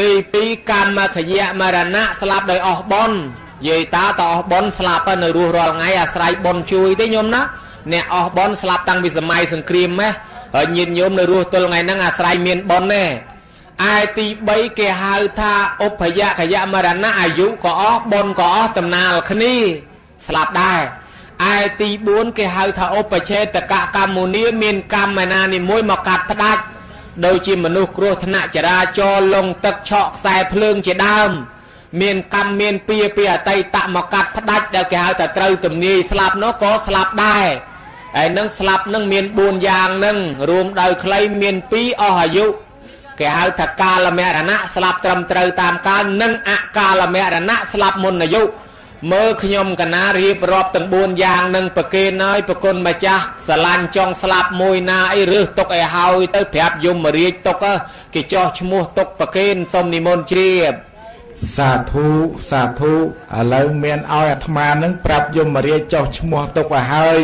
ទី2កម្មខយៈមរណៈស្លាប់ដោយអស់បុណ្យនិ យាយតាតអស់បុណ្យស្លាប់នៅរស់រាល់ថ្ងៃអាស្រ័យបុណ្យជួយទេញោមណាអ្នកអស់បុណ្យស្លាប់តាំងពីសម័យសង្គ្រាមហ៎ហើយញាតិញោមនៅរស់ទល់ថ្ងៃហ្នឹងអាស្រ័យមានបុណ្យទេឯទី3គេហៅថាឧបយៈកយៈមរណៈអាយុក៏អស់បុណ្យក៏អស់ដំណាលគ្នាស្លាប់ដែរឯទី4គេហៅថាឧបច្ឆេតកកម្មមុនីមានកម្មឯណានីមួយមកកាត់ផ្ដាច់ដូចជាមនុស្សគ្រោះថ្នាក់ចរាចរណ៍លងទឹកឆក់ខ្សែភ្លើងជាដើម មានកម្មមានពៀពីអតីតមកកាត់ផ្ដាច់ដែលគេហៅថាត្រូវទំនាយស្លាប់នោះក៏ស្លាប់ដែរហើយនឹងស្លាប់នឹងមាន4យ៉ាងនឹងរួមដោយខ្លីមាន2អស់អាយុគេហៅថាកាលមរណៈស្លាប់ត្រឹមត្រូវតាមកាលនិងអកាលមរណៈស្លាប់មុនអាយុមើលខ្ញុំកណារៀបរាប់ទាំង4យ៉ាងនឹងប្រគេនហើយប្រគុណម្ចាស់ស្រឡាញ់ចង់ស្លាប់មួយណាអីរើសទុកឲ្យហើយទៅប្រាប់យមរាជទុកគេចោះឈ្មោះទុកប្រគេនសូមនិមន្តជ្រាប សាធុសាធុឥឡូវមានឲ្យអាត្មានឹងប្រាប់យមរាជចោះឈ្មោះទុកឲ្យហើយ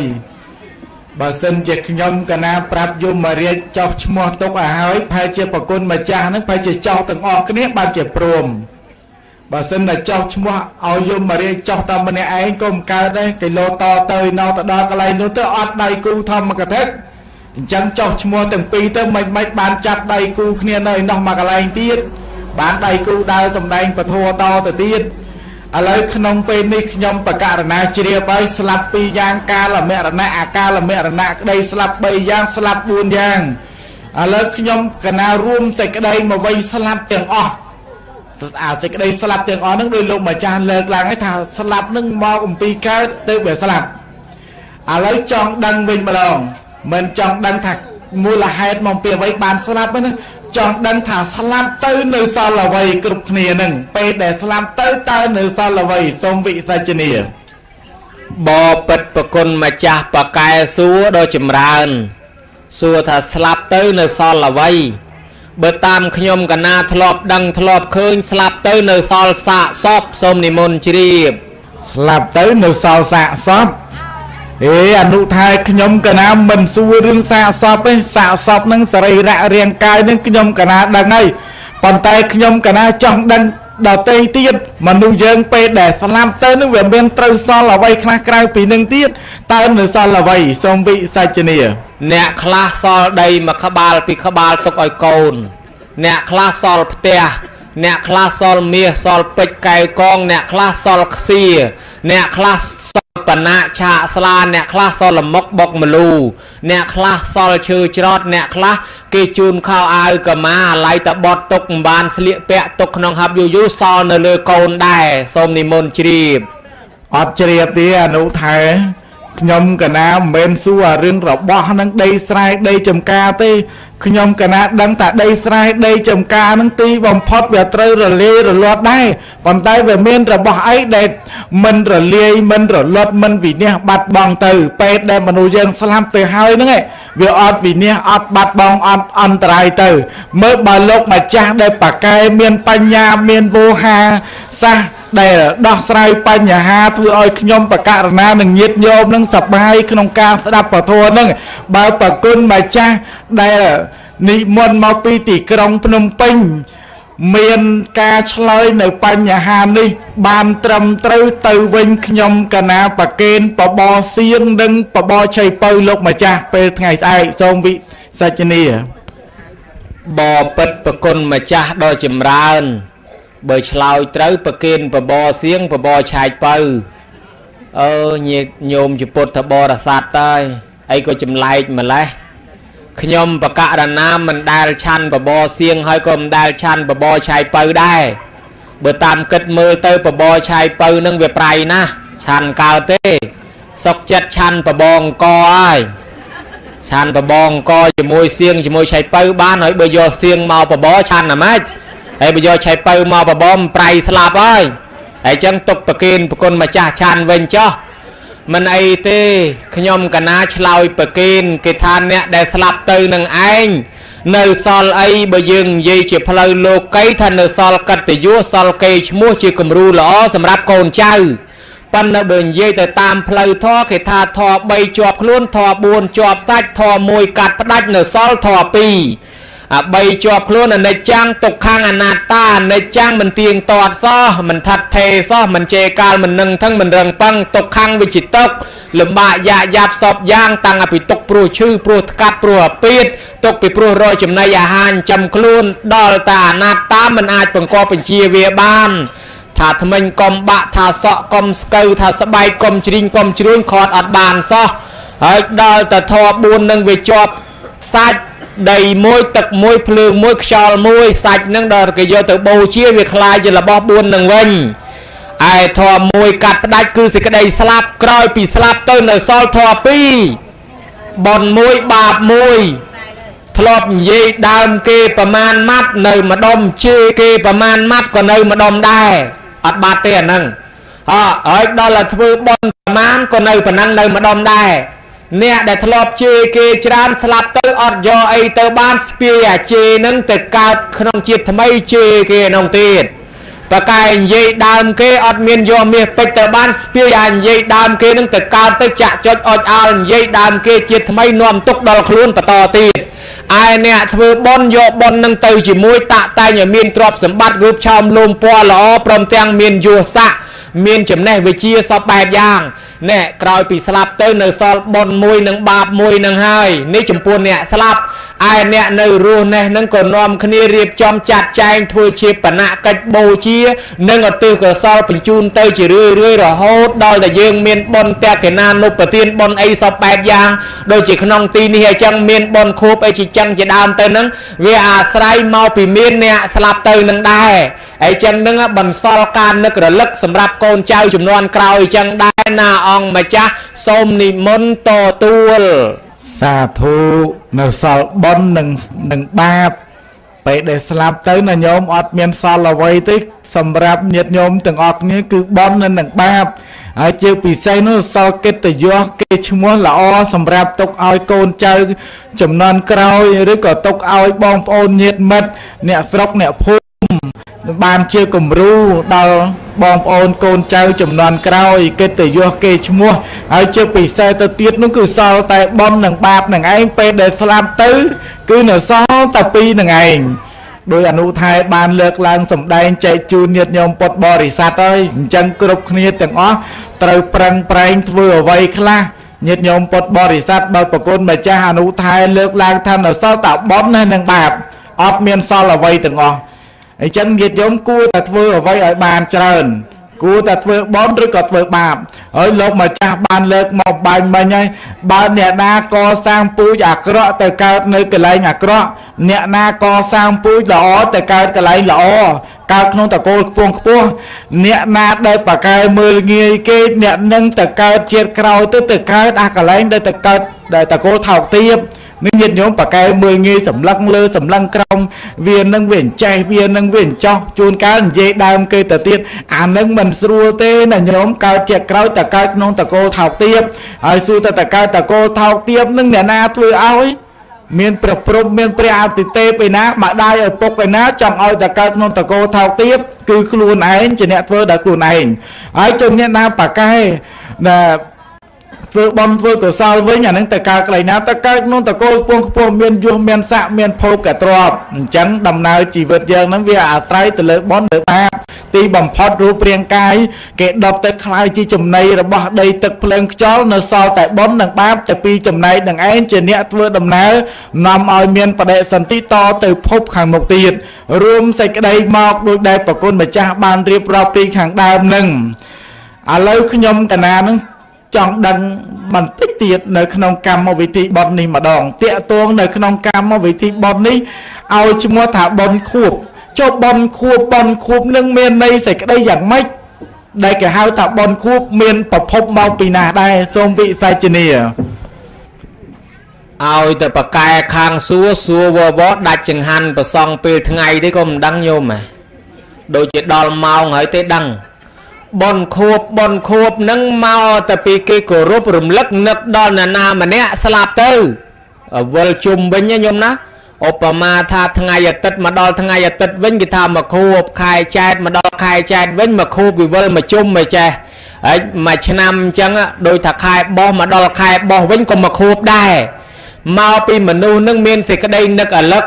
បើសិនជាខ្ញុំកណាប្រាប់យមរាជចោះឈ្មោះទុកឲ្យហើយផែជាប្រគុណម្ចាស់នឹងផែជាចោះទាំងអស់គ្នាបានជាព្រមបើសិនតែចោះឈ្មោះឲ្យយមរាជចោះតាមម្នាក់ឯងក៏មិនកើតដែរគីឡូតទៅណោទៅដល់កន្លែងនោះទៅអត់ដៃគូធម្មកថាអញ្ចឹងចោះឈ្មោះទាំងពីរទៅមិនមិនបានចាប់ដៃគូគ្នានៅឯនោះមកកន្លែងទៀត បានដៃគូដើរសំដែងពធតទៅទៀតឥឡូវក្នុងពេលនេះខ្ញុំបករណាជ្រាបហើយស្លាប់ពីរយ៉ាងកាលមរណៈអាកាលមរណៈក្តីស្លាប់3យ៉ាងស្លាប់4យ៉ាងឥឡូវខ្ញុំកណារួមសេចក្តីមកវិញស្លាប់ទាំងអស់អាសេចក្តីស្លាប់ទាំងអស់ហ្នឹងដោយលោកម្ចាស់លើកឡើងថាស្លាប់ហ្នឹងមកអំពីកើតទៅវាស្លាប់ឥឡូវចង់ដឹងវិញម្ដងមិនចង់ដឹងថាមូលហេតុមកពីអ្វីបានស្លាប់ហ្នឹង ចង់ដឹងថាស្លាប់ទៅនៅសល់អ្វីគ្រប់គ្នានឹងពេលដែលស្លាប់ទៅតើនៅសល់អ្វីសូមវិសាចនាបពិតប្រគុណម្ចាស់បកែសួរដ៏ចម្រើនសួរថាស្លាប់ទៅនៅសល់អ្វីបើតាមខ្ញុំកណាធ្លាប់ដឹងធ្លាប់ឃើញស្លាប់ទៅនៅសល់សាកសពសូមនិមន្តជ្រាបស្លាប់ទៅនៅសល់សាកសព អេអនុថែខ្ញុំកណាមិនសួររឿងសាកសពទេសាកសពនឹងសរីរៈរាងកាយនឹងខ្ញុំកណាដឹងហើយប៉ុន្តែខ្ញុំកណាចង់ដឹងដតេទៀតមនុស្សយើងពេលដែលស្លាប់ទៅនឹងវាមានត្រូវសល់អ្វីខ្លះក្រៅពីនឹងទៀតតើនៅសល់អ្វីសូមវិសាចនាអ្នកខ្លះសល់ដីមួយក្បាលពីក្បាលទុកឲ្យកូន អ្នកខ្លះសល់ផ្ទះ អ្នកខ្លះសល់មាសសល់ពេជ្រកែវកង អ្នកខ្លះសល់ខ្សៀអ្នកខ្លះសល់បណាឆាកស្លាអ្នកខ្លះសល់លមុកបុកមលូអ្នកខ្លះសល់ឈើច្រត់អ្នកខ្លះគេជូនខោអាវកម៉ាឡៃតបត់ទុកមិនបានស្លៀកពាក់ទុកក្នុងហាប់យូយូសល់នៅលើកូនដែរសូមនិមន្តជ្រាបអត់ជ្រាបទេអនុថែខ្ញុំកណាមិនមែនសួររឿងរបស់នឹងដីស្រែដីចំការទេ ខ្ញុំកណាដឹងថាដីស្រែដីចំការនឹងទីបំផុតវាត្រូវរលាយរលត់ដែរប៉ុន្តែវាមានរបស់អីដែលមិនរលាយមិនរលត់មិនវិនិច្ឆ័យបាត់បង់ទៅពេលដែលមនុស្សយើងស្លាប់ទៅហើយហ្នឹងវាអត់វិនិច្ឆ័យអត់បាត់បង់អត់អន្តរាយទៅ មើលបើលោកម្ចាស់ដែលប៉ាកែមានបញ្ញាមានវោហាសាសដែលដោះស្រាយបញ្ហាធ្វើឲ្យខ្ញុំបកករណានឹងញាតញោមនឹងសប្បាយក្នុងការស្ដាប់ពធនឹងបើប្រគុណម្ចាស់ដែល និមន្តមកពីទីក្រុងភ្នំពេញ មានការឆ្លើយនៅបញ្ហានេះ បានត្រឹមត្រូវទៅវិញខ្ញុំកណាប្រកេនបបសៀងនិងបបឆៃពៅលោកម្ចាស់ពេលថ្ងៃស្អែកសូមវិសាចនីបពិតប្រគុណម្ចាស់ដ៏ចម្រើន បើឆ្លើយត្រូវប្រគិនបបរសៀងបបរឆាយពៅអើញាតញោមជាពុទ្ធបរិស័ទតើអីក៏ចម្លែកម្លេះ ខ្ញុំបកករណាមិនដែលឆាន់បបរសៀងហើយក៏មិនដែលឆាន់បបរឆាយពៅដែរបើតាមគិតមើលទៅបបរឆាយពៅនឹងវាប្រៃណាស់ឆាន់កើតទេ សុកចិត្តឆាន់បបរអង្គហើយឆានបបងក៏ជាមួយសៀងជាមួយឆៃពៅបានហើយបើយកសៀងមកបបរឆានណាម៉េចហើយបើយកឆៃពៅមកបបរប្រៃស្លាប់ហើយហើយចឹងទុកប្រគិនប្រគុណម្ចាស់ឆានវិញចុះ មិនអីទេខ្ញុំកណាឆ្លើយប្រគិនគេថាអ្នកដែលស្លាប់ទៅនឹងឯងនៅសល់អីបើយើងនិយាយជាផ្លូវលោកីថានៅសល់កតញ្ញុសល់កេរឈ្មោះជាគំរូល្អសម្រាប់កូនចៅប៉ុន្តែបើនិយាយទៅតាមផ្លូវធម៌គេថាធម៌3ជាប់ខ្លួនធម៌4ជាប់សាច់ធម៌1កាត់ផ្ដាច់នៅសល់ធម៌2 អា3ជាប់ខ្លួនអនិច្ចំទុក្ខំអនត្តាអនិច្ចំមិនទៀងទាត់សោះមិនថាត់ថេសោះមិនជេរកាលមិននឹងថឹងមិនរឹងប៉ឹងទុក្ខំវិចិតុកលំបាកយ៉ាយ៉ាប់សពយ៉ាងតាំងពីទុកព្រោះឈឺព្រោះថ្កាត់ព្រោះអាពាតទុកពីព្រោះរយចំណីអាហារចាំខ្លួនដល់តែអនត្តាមិនអាចបង្កបញ្ជាវាបានថាថ្មិញកុំបាក់ថាសក់កុំស្កូវថាស្បែកកុំជ្រីងកុំជ្រួញខាត់អត់បានសោះហើយដល់តែធម៌4នឹងវាជាប់សាច់ ដីមួយទឹកមួយភ្លើងមួយខ្យល់មួយសាច់នឹងដល់គេយកទៅបូជាវាคล้ายជារបស់4នឹងវិញឯធម៌មួយកាត់ផ្ដាច់គឺសេចក្តីស្លាប់ក្រោយពីស្លាប់ទៅនៅសល់ធម៌2បនមួយបាបមួយធ្លាប់និយាយដើមគេប្រមាណម៉ាត់នៅម្ដុំជេគេប្រមាណម៉ាត់ក៏នៅម្ដុំដែរអត់បាត់ទេអាហ្នឹងអើហើយដល់តែធ្វើបន់ប្រមាណក៏នៅប៉ុណ្ណឹងនៅម្ដុំដែរ អ្នកដែលធ្លាប់ជេរគេច្រើនស្លាប់ទៅអត់យកអីទៅបានស្ពាយអាជេរនឹងទៅកើតក្នុងជាតិថ្មីជេរគេក្នុងទៀតបកែនិយាយដើមគេអត់មានយកមាសពេជ្រទៅបានស្ពាយអានិយាយដើមគេនឹងទៅកើតទៅចាក់ចុចអុចអោលនិយាយដើមគេជាតិថ្មីនាំទុកដល់ខ្លួនបន្តទៀតឯអ្នកធ្វើបន់យកបន់នឹងទៅជាមួយតាក់តែងឲ្យមានទ្រព្យសម្បត្តិរូបឆោមលោមពណ៌ល្អព្រមទាំងមានយសស័កមានចំណេះវិជ្ជាសពបែបយ៉ាង ណែក្រោយពីស្លាប់ទៅនៅសល់បន់មួយនិងបាបមួយនឹងហើយនេះចំពោះអ្នកស្លាប់ឯអ្នកនៅរស់នេះនឹងក៏នាំគ្នារៀបចំចាត់ចែងធ្វើជាបណៈកិច្ចបូជា និងឧទ្ទិសកុសលបញ្ជូនទៅជារឿយរឿយរហូតដល់តែយើងមានបុណ្យតេកេណានុប្រទានបុណ្យអីសពបែបយ៉ាងដូចជាក្នុងទីនេះអញ្ចឹងមានបុណ្យខួបអីជាចឹងជាដើមទៅនឹងវាអាស្រ័យមកពីមានអ្នកស្លាប់ទៅនឹងដែរ អីចឹងនឹងបន្សល់ការនឹករលឹកសម្រាប់កូនចៅចំនួនក្រោយអញ្ចឹងដែរណាអង្គម្ចាស់សូមនិមន្តតទួលសាធុនៅសល់បុណ្យនិងនិងបាបពេលដែលស្លាប់ទៅណាញោមអត់មានសល់អ្វីទេសម្រាប់ញាតិញោមទាំងអស់គ្នាគឺបុណ្យនិងនឹងបាបហើយជាពិសេសនោះសល់កិត្តិយសគេឈ្មោះល្អសម្រាប់ទុកឲ្យកូនចៅ ចំនួនក្រោយឬក៏ទុកឲ្យបងប្អូនញាតិមិត្តអ្នកស្រុកអ្នកភូមិ បានជាគំរូដល់បងប្អូនកូនចៅចំនួនក្រោយកិត្តិយសគេឈ្មោះហើយជាពិសេសទៅទៀតនោះគឺសល់តែបំនិងបាបនឹងឯងពេលដែលស្លាប់ទៅ គឺនៅសល់តែពីរនឹងឯងដោយអនុថែបានលើកឡើងសម្ដែងចែកជូនញាតិញោមពុទ្ធបរិស័ទហើយអញ្ចឹងគ្រប់គ្នាទាំងអស់ត្រូវប្រឹងប្រែងធ្វើអ្វីខ្លះញាតិញោមពុទ្ធបរិស័ទបើប្រគុណម្ចាស់អនុថែលើកឡើងថានៅសល់តែបំណានឹងបាបអត់មានសល់អ្វីទាំងអស់ អញ្ចឹងញាតិញោមគួរតែធ្វើអ្វីឲ្យបានច្រើន គួរតែធ្វើបន់ឬក៏ធ្វើបាបហើយលោកម្ចាស់បានលើកមកបាញ់មិញហើយបើអ្នកណាកសាងពូជអាក្រក់ទៅកើតនៅកន្លែងអាក្រក់អ្នកណាកសាងពូជល្អទៅកើតកន្លែងល្អកើតក្នុងតកូលខ្ពងខ្ពស់អ្នកណាដែលបកែមើលងាយគេអ្នកនឹងទៅកើតជាតិក្រោយទៅទៅកើតអាកន្លែងដែលទៅកើតដែលតកូលថោកទាប នេះញាតិញោមបកែមើលងាយសម្លឹងលើសម្លឹងក្រោមវានឹងវាអញ្ចេះវានឹងវាអញ្ចោះជួនកាលនិយាយដើមគេទៅទៀតអានឹងមិនស្រួលទេណាញោមកើតជាក្រោយតកើតក្នុងតកូលថោកទៀបហើយសួរតតកើតតកូលថោកទៀបនឹងអ្នកណាធ្វើឲ្យមានព្រះព្រំមានព្រះអតិទេពឯណាម្ដាយឪពុកឯណាចង់ឲ្យតកើតក្នុងតកោថោកទៀបគឺខ្លួនឯងជាអ្នកធ្វើដោយខ្លួនឯងហើយជនអ្នកណាបកែណា ធ្វើបំធ្វើកុសលវិញអានឹងទៅកើតកន្លែងណាទៅកើតក្នុងតកូលពងខ្ពស់មានយុះមានស័កមានភោគកទ្របអញ្ចឹងដំណើរជីវិតយើងហ្នឹងវាអាស្រ័យទៅលើបនលើបាបទីបំផុតរូបរាងកាយគេដប់ទៅខ្លាយជាចំណីរបស់ដីទឹកភ្លើងខ្យល់នៅសល់តែបននិងបាបតែពីចំណែកនឹងឯងជាអ្នកធ្វើដំណើរនាំឲ្យមានបដិសន្ធិតទៅភពខាងមុខទៀតរួមសេចក្តីមកដោយដែលប្រគុណម្ចាស់បានរៀបរាប់ពីខាងដើមនឹងឥឡូវខ្ញុំកណានឹង ចង់ដឹងបន្តិចទៀតនៅក្នុងកម្មវិធីបត់នេះម្ដងតាកតងនៅក្នុងកម្មវិធីបត់នេះឲ្យឈ្មោះថាបនខួបចុះបនខួបបនខួបនឹងមានន័យសេចក្តីយ៉ាងម៉េចដែលគេហៅថាបនខួបមានប្រភពមកពីណាដែរសូមវិសាជនាឲ្យតែបកែខាងសួរសួរវវដាច់ចង្ហាន់ប្រសងពេលថ្ងៃទេក៏មិនដឹងញោមហ៎ដូចជាដល់ម៉ោងហើយទេដឹង បនខួបបនខួបនឹងមកតែពីគេគោរពរំលឹកនឹកដល់ណានាម្នាក់ស្លាប់ទៅវិលជុំវិញណាញោមណាឧបមាថាថ្ងៃអាទិត្យមកដល់ថ្ងៃអាទិត្យវិញគេថាមកខួបខែចែកមកដល់ខែចែកវិញមកខួបវិវិលមកជុំមកចេះហើយមួយឆ្នាំអញ្ចឹងដោយថាខែបោះមកដល់ខែបោះវិញក៏មកខួបដែរមកពីមនុស្សនឹងមានសេចក្តីនឹកអលឹក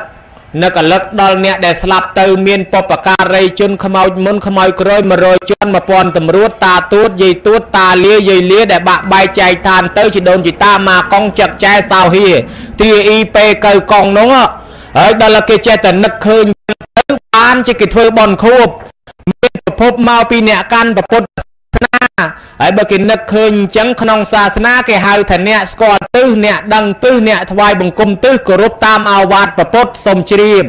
នឹកអលឹកដល់អ្នកដែលស្លាប់ទៅមានបពការីជនខ្មោចមុនខ្មោចក្រោយ100ជន1000តម្រួតតាទួតយាយទួតតាលាយាយលាដែលបាក់បែកចែកឋានទៅជីដូនជីតាម៉ាកងចឹកចែសោហៀទ្រាអ៊ីពេកៅកងនោះហើយដល់គេចេះតែនឹកឃើញទៅបានជាគេធ្វើបន់ខួបមានប្រភពមកពីអ្នកកាន់ពុទ្ធសាសនា ហើយបើគេនឹកឃើញអញ្ចឹងក្នុងសាសនាគេហៅថាអ្នកស្គាល់ទិសអ្នកដឹងទិសអ្នកថ្វាយបង្គំទិសគោរពតាមអាវាតពុទ្ធសូមជ្រាប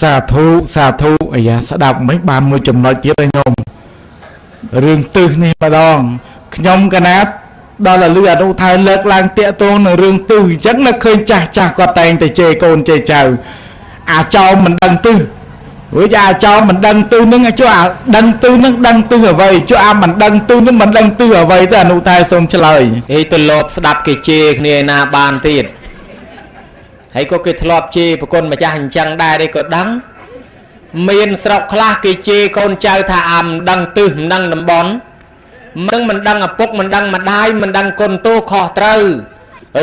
សាធុសាធុអាយ៉ាស្ដាប់មិនបានមួយចំណុចទៀតឯងខ្ញុំរឿងទិសនេះម្ដងខ្ញុំកណាត់ដល់តែលឺអនុថៅលើកឡើងតាកតងនឹងរឿងទិសអញ្ចឹងនៅឃើញចាស់ចាស់គាត់តែងតែជេរកូនជេរចៅអាចោមមិនដឹងទិសព្រោះចាអាចោមមិនដឹងទិសនឹងចុះអាដឹងទិសនឹងដឹងទិសអ្វីចុះអាមិនដឹងទិសនឹងមិនដឹងទិសអ្វីទៅអនុថៅសូមឆ្លើយហេទៅលបស្ដាប់គេជេរគ្នាណាបានទៀតហើយក៏គេធ្លាប់ជេរប្រគុណម្ចាស់អញ្ចឹងដែរទេក៏ដឹងមានស្រុកខ្លះគេជេរកូនចៅថាអាមិនដឹងទិសមិនដឹងតំបន់មិនមិនដឹងឪពុកមិនដឹងម្ដាយមិនដឹងគុណទោសខុសត្រូវ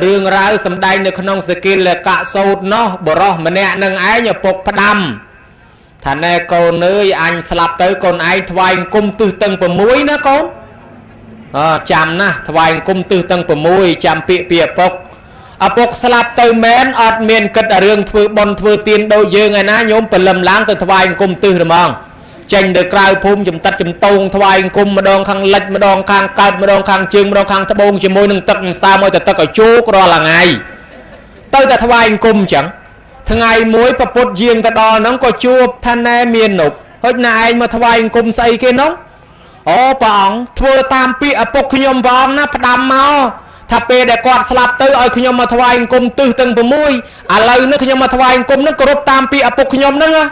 រឿងរ៉ាវសំដែងនៅក្នុងសកិលកៈសោតនោះបរោះម្នាក់នឹងឯងឪពុកផ្ដាំ ថាណែកូនអើយអញស្លាប់ទៅកូនឯងថ្វាយអង្គមទិសទាំង6ណាកូនអចាំណាថ្វាយអង្គមទិសទាំង6ចាំពាក្យពីឪពុកឪពុកស្លាប់ទៅមែនអត់មានគិតរឿងធ្វើបន់ធ្វើទៀនដូចយើងឯណាញោមព្រលឹមឡើងទៅថ្វាយអង្គមទិសហ្មងចេញទៅក្រៅភូមិចំតិតចំតងថ្វាយអង្គមម្ដងខាងលិចម្ដងខាងកើតម្ដងខាងជើងម្ដងខាងត្បូងជាមួយនឹងទឹកស្តាមកទៅទឹកឲ្យជោករាល់ថ្ងៃទៅតែថ្វាយអង្គមអញ្ចឹង ថ្ងៃមួយពពុតយាងទៅដល់ហ្នឹងក៏ជួបថាណែមាននុកហុចណែឯងមកថ្វាយអង្គមស្អីគេនោះអូព្រះអង្គធ្វើតាមពាក្យឪពុកខ្ញុំព្រះអង្គណាផ្ដាំមកថាពេលដែលគាត់ស្លាប់ទៅឲ្យខ្ញុំមកថ្វាយអង្គមទិសទាំង6ឥឡូវនេះខ្ញុំមកថ្វាយអង្គមហ្នឹងគោរពតាមពាក្យឪពុកខ្ញុំហ្នឹងណា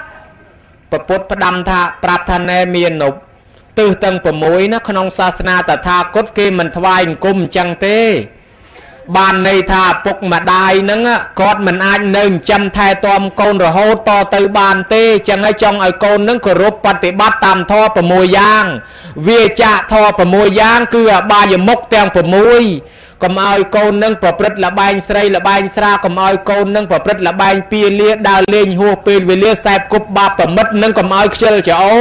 ពពុទ្ធផ្ដាំថាប្រាប់ថាណែមាននុបទិសទាំង6ណាក្នុងសាសនាតថាគតគេមិនថ្វាយអង្គមអញ្ចឹងទេ បានន័យថាពុកម្ដាយហ្នឹងគាត់មិនអាចនៅចិញ្ចឹមថែទាំកូនរហូតតទៅបានទេចឹងហើយចង់ឲ្យកូនហ្នឹងគោរពបប្រតិបត្តិតាមធម៌6យ៉ាងវាចាកធម៌6យ៉ាង គឺអបាយមុខទាំង6កុំឲ្យកូននឹងប្រព្រឹត្តលបែងស្រីលបែងស្រាកុំឲ្យកូននឹងប្រព្រឹត្តលបែងពៀលាដើរលេងហួសពេលវេលាសែបគប់បាបប្រមិតនឹងកុំឲ្យខ្ជិលច្រអូ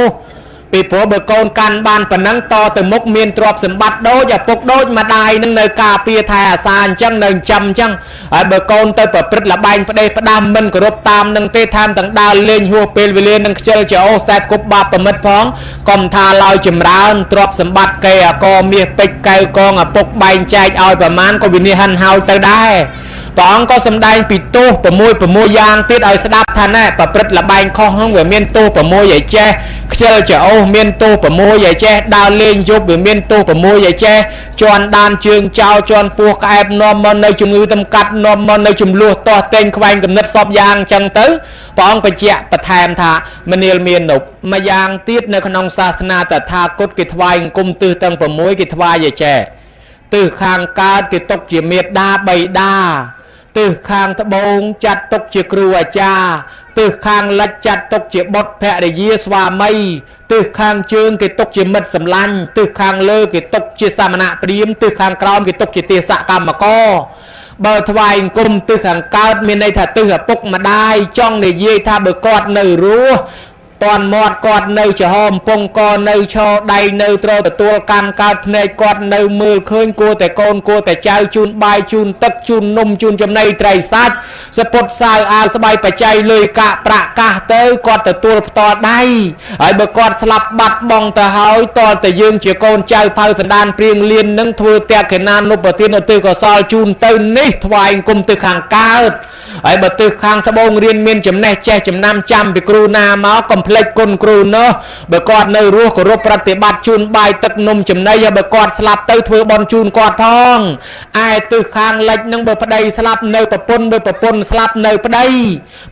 ពីព្រោះបើកូនកាន់បានប៉ុណ្ណឹងតទៅមុខមានទ្រព្យសម្បត្តិដូចឪពុកដូចម្ដាយនឹងនៅការពារថែអាសាអញ្ចឹងនៅចាំអញ្ចឹងហើយបើកូនទៅប្រព្រឹត្តលបែងផ្ដេសផ្ដាំមិនគោរពតាមនឹងទេថែមទាំងដើរលេងហួសពេលវេលានឹងខ្ជិលច្រអូសែបគប់បាបប្រមិតផងកុំថាឡើយចម្រើនទ្រព្យសម្បត្តិកេអកមាសពេជ្រកៅកងឪពុកបែងចែកឲ្យប្រមាណក៏វិនិច្ឆ័យហិនហោចទៅដែរ ព្រះអង្គក៏សម្ដែងពីទោស6 6យ៉ាងទៀតឲ្យស្ដាប់ថាណែប្រព្រឹត្តលបែងខុសហ្នឹងវាមានទោស6ឲ្យចេះខ្ជិលច្អូសមានទោស6ឲ្យចេះដើរលេងយប់វាមានទោស6ឲ្យចេះជន់ដានជើងចោលជន់ពោះក្អែបនាំមកនៅជំងឺតម្កាត់នាំមកនៅចំនួនតោះតែងខ្វែងកំណត់សពយ៉ាងអញ្ចឹងទៅព្រះអង្គបញ្ជាក់បន្ថែមថាមនាលមាននុបមួយយ៉ាងទៀតនៅក្នុងសាសនាតថាគតគេថ្វាយអង្គមទិសទាំង6គេថ្វាយឲ្យចេះទិសខាងកើតគេຕົកជាមេត្តាបៃតា ទិសខាងត្បូងចាត់ទុកជាគ្រូអាចារ្យទិសខាងលិចចាត់ទុកជាបុត្រភរិយាស្វាមីទិសខាងជើងគេទុកជាមិត្តសម្លាញ់ទិសខាងលើគេទុកជាសាមណៈព្រាមទិសខាងក្រោមគេទុកជាទេសកម្មករបើថ្វាយអង្គមទិសខាងកើតមានន័យថាទិសឪពុកម្ដាយចង់និយាយថាបើគាត់នៅរស់ តាន់មាត់គាត់នៅចំហកំពង់កនៅឈរដៃនៅត្រទទួលកាន់កើតភ្នែកគាត់នៅមើលឃើញគួរតែកូនគួរតែចៅជូនបាយជូនទឹកជូននំជូនចំណីត្រីសាច់សពុតសាវអាវស្បៃបច្ច័យលុយកាក់ប្រាក់កាសទៅគាត់ទទួលផ្ទាល់ដៃហើយបើគាត់ស្លាប់បាត់បង់ទៅហើយតើតែយើងជាកូនចៅផៅសណ្ដានព្រៀងលៀននឹងធ្វើតេកេណានុបទានឧទ្ទិសកុសលជូនទៅនេះថ្វាយអង្គមទៅខាងកើតហើយបើទិសខាងត្បូងរៀនមានចំណេះចេះចំណាំចាំពីគ្រូណាមកកុំភ្ភ្លេចគុណគ្រូណោះបើគាត់នៅរស់គោរពប្រតិបត្តិជូនបាយទឹកនំចំណីហើយបើគាត់ស្លាប់ទៅធ្វើបន់ជូនគាត់ផងឯទិសខាងលិចនឹងបើប្តីស្លាប់នៅប្រពន្ធបើប្រពន្ធស្លាប់នៅប្តី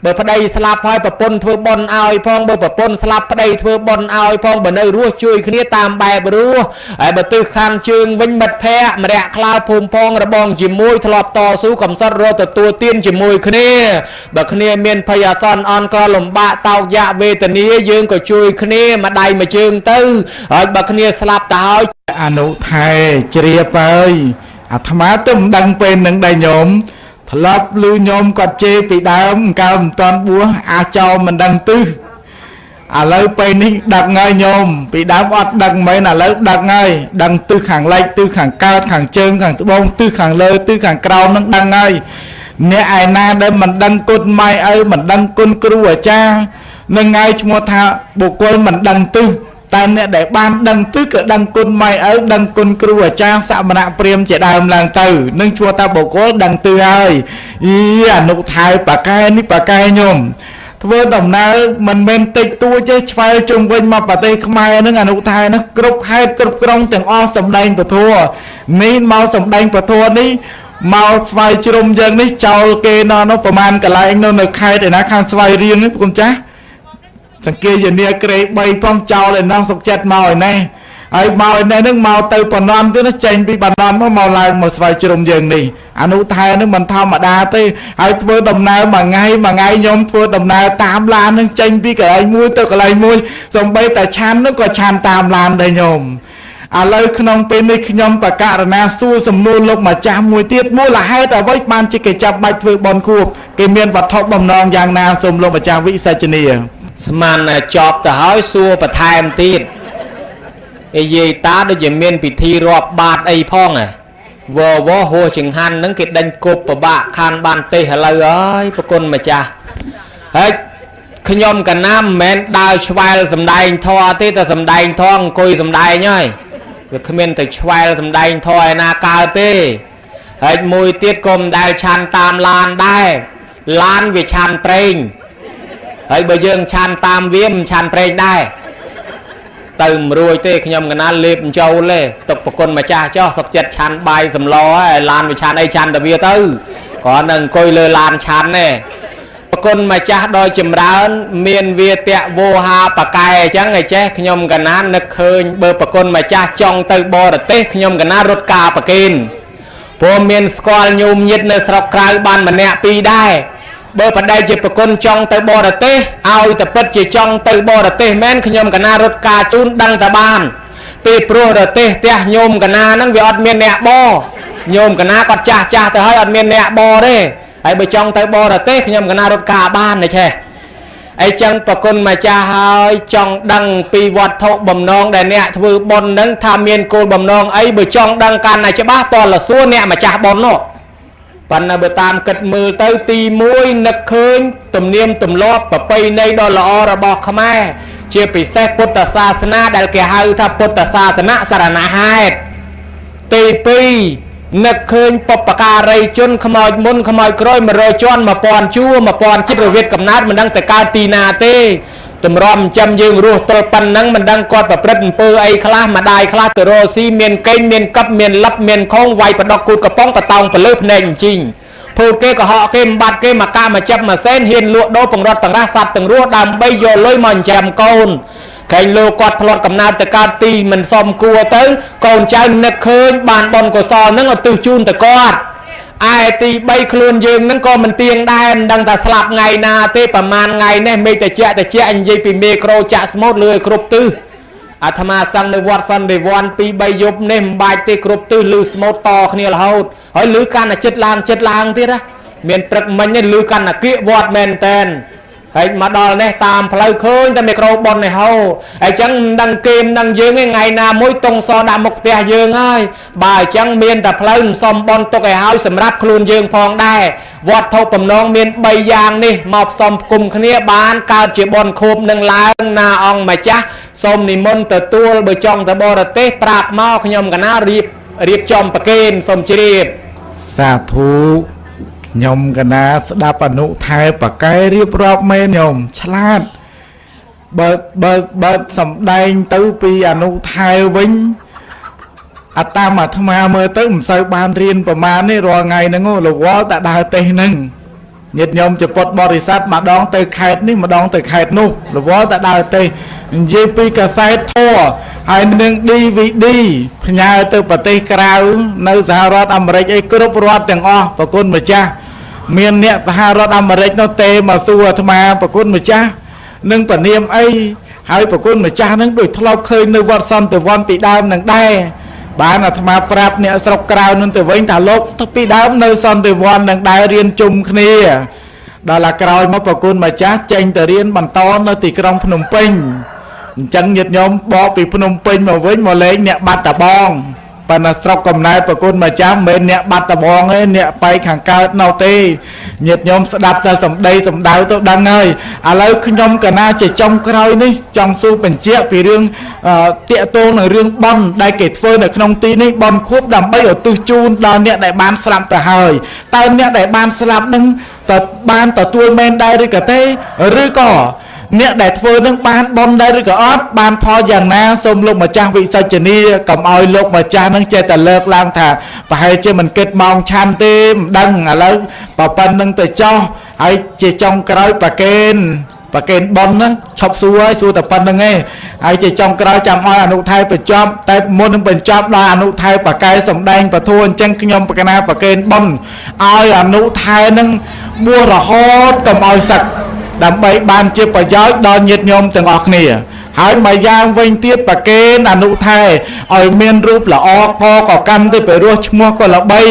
បើប្តីស្លាប់ហើយប្រពន្ធធ្វើបន់ឲ្យផងបើប្រពន្ធស្លាប់ប្តីធ្វើបន់ឲ្យផងបើនៅរស់ជួយគ្នាតាមបែបរស់ហើយបើទិសខាងជើងវិញមិត្តភ័ក្តិម្រាក់ក្លាភូមិផងរបងជាមួយធ្លាប់តស៊ូកំសត់រត់ទទួលទានជាមួយគ្នាបើគ្នាមានភ័យអាសន្នអន់ក៏លំបាកតោកយ៉ាវេទនាយើងក៏ជួយគ្នាមួយដៃមួយជើងទៅហើយបើគ្នាស្លាប់ទៅហើយអនុថែជ្រាបហើយអាត្មាទៅមិនដឹងពេលនឹងដែរញោមធ្លាប់ឮញោមគាត់ជេរពីដើមកើមិនតាន់បួសអាចោមិនដឹងទិសឥឡូវពេលនេះដឹកហើយញោមពីដើមអត់ដឹកមែនឥឡូវដឹកហើយដឹងទិសខាងលិចទិសខាងកើតខាងជើងខាងត្បូងទិសខាងលើទិសខាងក្រោមនឹងដឹងហើយអ្នកឯណាដែលមិនដឹងគុណម៉ែឪមិនដឹងគុណគ្រូអាចារ្យ នឹងហើយឈ្មោះថាបុគ្គលមិនដឹងទិសតែអ្នកដែលបានដឹងទិសក៏ដឹងគុណម៉ែឪដឹងគុណគ្រូអាចារ្យសមណៈព្រាមជាដើមឡើងទៅនឹងឈ្មោះថាបុគ្គលដឹងទិសហើយអីអនុថែបកែនេះបកែញោមធ្វើដំណើរមិនមែនតិចតួចទេឆ្វែលជុំវិញមកប្រទេសខ្មែរនឹងអនុថែនឹងគ្រប់ខេត្តគ្រប់ក្រុងទាំងអស់សម្ដែងពធនេះមកសម្ដែងពធនេះមកស្វាយជ្រុំយើងនេះចោលគេណោះនោះប្រហែលកន្លែងនោះនៅខេត្តឯណាខាងស្វាយរៀងនេះគុំចាស់ សង្កេយនីក្រេ3ផងចោលឯណោះសុកចិត្តមកឯនេះហើយមកឯនេះនឹងមកទៅបណ្ណំទៀតចេញពីបណ្ណំមកមកឡើងមកស្វាយជ្រុំយើងនេះអនុថែនឹងមិនធម្មតាទេហើយធ្វើដំណើរមួយថ្ងៃមួយថ្ងៃខ្ញុំធ្វើដំណើរតាមឡាននឹងចេញពីកន្លែងមួយទៅកន្លែងមួយសំបីតែឆាននឹងក៏ឆានតាមឡានដែរញោមឥឡូវក្នុងពេលនេះខ្ញុំបកករណាសួរសំណួរលោកម្ចាស់មួយទៀតមូលហេតុអ្វីបានជាគេចាប់បាច់ធ្វើបន់គួបគេមានវត្ថុបំណងយ៉ាងណាសូមលោកម្ចាស់វិសេចនី ស្មានចប់ទៅហើយសួរបន្ថែមទៀតអីយាយតាដូចជាមានពិធីរាប់បាតអីផងវវហួចង្ហាន់ហ្នឹងគេដេញគប់ប្របាក់ខានបានទេសឥឡូវអើយប្រគុណម្ចាស់ហើយខ្ញុំកណាមមិនមែនដើរឆ្វែលសំដែងធေါ်ទេតែសំដែងធေါ်អង្គុយសំដែងហើយវាគ្មានទៅឆ្វែលសំដែងធေါ်ឯណាកើតទេហើយមួយទៀតក៏មិនដែលឆាន់តាមឡានដែរឡានវាឆាន់ប្រេង ហើយបើយើងឆាន់តាមវាមិនឆាន់ប្រេងដែរទៅមិនរួយទេខ្ញុំកណាលេបចូលទេទុកប្រគុណម្ចាស់ចោះសុកចិត្តឆាន់បាយសម្លហើយឡានវាឆាន់អីឆាន់តែវាទៅគ្រាន់តែអង្គុយលើឡានឆាន់ទេប្រគុណម្ចាស់ដ៏ចម្រើន មានវាតៈវោហាបកែអញ្ចឹងឯចេះខ្ញុំកណានឹកឃើញបើប្រគុណម្ចាស់ចង់ទៅបរទេសខ្ញុំកណារត់ការប្រគិនព្រោះមានស្គាល់ញោមញាតនៅស្រុកក្រៅបានម្នាក់ពីរដែរ បើបដិជាប្រគុណចង់ទៅបរទេសឲ្យតែពិតជាចង់ទៅបរទេសមែនខ្ញុំកណារត់ការជូនដឹងតែបានពេលព្រោះរទេសផ្ទះញោមកណាហ្នឹងវាអត់មានអ្នកបរញោមកណាគាត់ចាស់ចាស់ទៅហើយអត់មានអ្នកបរទេហើយបើចង់ទៅបរទេសខ្ញុំកណារត់ការបានទេឆេះអីចឹងប្រគុណម្ចាស់ហើយចង់ដឹងពីវត្ថុបំណងដែលអ្នកធ្វើបុណ្យនឹងថាមានគោលបំណងអីបើចង់ដឹងកាន់តែច្បាស់តលសួរអ្នកម្ចាស់បុណ្យនោះ ប៉ុន្តែបើតាមគិតមើលទៅទី1នឹកឃើញទំនៀមទម្លាប់ប្រពៃណីដ៏ល្អរបស់ខ្មែរជាពិសេសពុទ្ធសាសនាដែលគេហៅថាពុទ្ធសាសនាសរណហេតុទី2នឹកឃើញបបការីជនខ្មោចមុនខ្មោចក្រោយ100ជាន់1000ជួរ1000ចិត្តរវិតកំណត់មិនដឹងទៅកើតទីណាទេ តម្រាំចាំយើងរស់ទល់ប៉ុណ្ណឹងមិនដឹងគាត់ប្រព្រឹត្តអំពើអីខ្លះម្ដាយខ្លះទៅរកស៊ីមានកេងមានកັບមានលឹបមានខងវាយបដកគូតកំប៉ុងបតោងទៅលើភ្នែកអញ្ជីងភូតគេកុហកគេមិនបាត់គេមកកាមកចាប់មកសែនហ៊ានលក់ដូរបង្រត់បង្រាស់សត្វទាំងរស់ដើម្បីយកលុយមកចិញ្ចឹមកូនកែងលោកគាត់ផ្លត់កំណើតទៅកើតទីមិនសមគួរទៅ កូនចៅនឹកឃើញបានបនកុសលនឹងឧទ្ទិសជូនទៅគាត់ ឯទី3ខ្លួនយើងនឹងក៏មិនទៀងដែរមិនដឹងថាស្លាប់ថ្ងៃណាទេប្រហែលថ្ងៃនេះមេឃតិចតិចនិយាយពីមេក្រូចាក់ស្មូតលឿគ្រប់ទិសអាត្មាសង្ឃនៅវត្តសន្តិវ័ន2 3យប់នេះមិនបាច់ទេគ្រប់ទិសលឺស្មូតតគ្នារហូតហើយលឺកាន់តែចិត្តឡើងចិត្តឡើងទៀតណាមានព្រឹកមិញនេះលឺកាន់តែគៀកវត្តមែនតែន ហើយមកដល់នេះតាមផ្លូវឃើញតែមីក្រូប៉ុននេះហូអញ្ចឹងមិនដឹងគេមិនដឹងយើងឯថ្ងៃណាមួយតុងសដាក់មុខផ្ទះយើងហើយបើអញ្ចឹងមានតែផ្លូវសំប៉ុនទុកឲ្យហើយសម្រាប់ខ្លួនយើងផងដែរវត្តធុបំណងមាន3យ៉ាងនេះមកផ្សំគុំគ្នាបានកើតជាបនខូបនឹងឡើងណាអង្គម្ចាស់សូមនិមន្តទទួលបើចង់ទៅបរទេសប្រាប់មកខ្ញុំកណារៀបរៀបចំប្រគេនសូមជ្រាបសាធុ ខ្ញុំកណាស្ដាប់អនុថែបកែរៀបរាប់មែនញោមឆ្លាតបើបើបើសំដែងទៅពីអនុថែវិញអតាមអាត្មាមើលទៅមិនសូវបានរៀនប្រមាណនេះរាល់ថ្ងៃហ្នឹងលវល់តែដើរទេសហ្នឹង ញាតិញោមជាពុតបរិស័ទម្ដងទៅខេត្តនេះម្ដងទៅខេត្តនោះរវល់តែដើរទេសនិយាយពីកាសែតធរហើយនឹង DVD ផ្ញើទៅប្រទេសក្រៅនៅសហរដ្ឋអាមេរិកអីគ្រប់រដ្ឋទាំងអស់ប្រគុណម្ចាស់មានអ្នកសហរដ្ឋអាមេរិកនោះទេមកសួរអាត្មាប្រគុណម្ចាស់នឹងពនាមអីហើយប្រគុណម្ចាស់នឹងដូចធ្លាប់ឃើញនៅវត្តសន្តិវ័នពីដើមនឹងដែរ បានអាត្មាប្រាប់អ្នកស្រុកក្រៅនឹងទៅវិញថាលោកពីដើមនៅសន្តិវ័ននឹងដែររៀនជុំគ្នាដល់ឡាក្រោយមកប្រគុណម្ចាស់ចេញទៅរៀនបន្តនៅទីក្រុងភ្នំពេញអញ្ចឹងញាតិញោមបកពីភ្នំពេញមកវិញមកលេងអ្នកបាត់តបង ប៉ុន្តែស្រុកកំណែប្រគុណម្ចាស់មិនមែនអ្នកបាត់តបងទេអ្នកបែកខាងកើតនៅទេញាតិញោមស្ដាប់តែសំដីសំដៅទៅដឹងហើយឥឡូវខ្ញុំកណាជាចុងក្រោយនេះចង់សួរបញ្ជាក់ពីរឿងតាកតងនឹងរឿងបន់ដែលគេធ្វើនៅក្នុងទីនេះបន់ខួបដើម្បីឧទ្ទិសជូនដល់អ្នកដែលបានស្លាប់ទៅហើយតើអ្នកដែលបានស្លាប់នឹងតើបានទទួលមែនដែរឬក៏ទេឬក៏ អ្នកដែលធ្វើនឹងបានបន់ដែរឬក៏អត់បានផលយ៉ាងណាសូមលោកម្ចាស់វិសិជ្ជនីកុំឲ្យលោកម្ចាស់នឹងចេះតែលើកឡើងថាប្រហែលជាមិនគិតម៉ោងឆាន់ទេមិនដឹងឥឡូវបើប៉ុណ្្នឹងទៅចោះហើយជាចុងក្រោយប្រកេនប្រកេនប៉ុនហ្នឹងឈប់សួរហើយសួរតែប៉ុណ្្នឹងឯងហើយជាចុងក្រោយចាំឲ្យអនុថែបញ្ចប់តែមុននឹងបញ្ចប់ដល់អនុថែប្រកែសំដែងពធអញ្ចឹងខ្ញុំប្រកណាប្រកេនប៉ុនឲ្យអនុថែនឹងបួសរហូតកុំឲ្យសឹក ដើម្បីបានជាប្រយោជន៍ដល់ញាតិញោមទាំងអស់គ្នា ហើយមួយយ៉ាងវិញទៀតប្រគេនអនុថែឲ្យមានរូបល្អកក៏កាន់ទៅពីរសឈ្មោះក៏ល្បី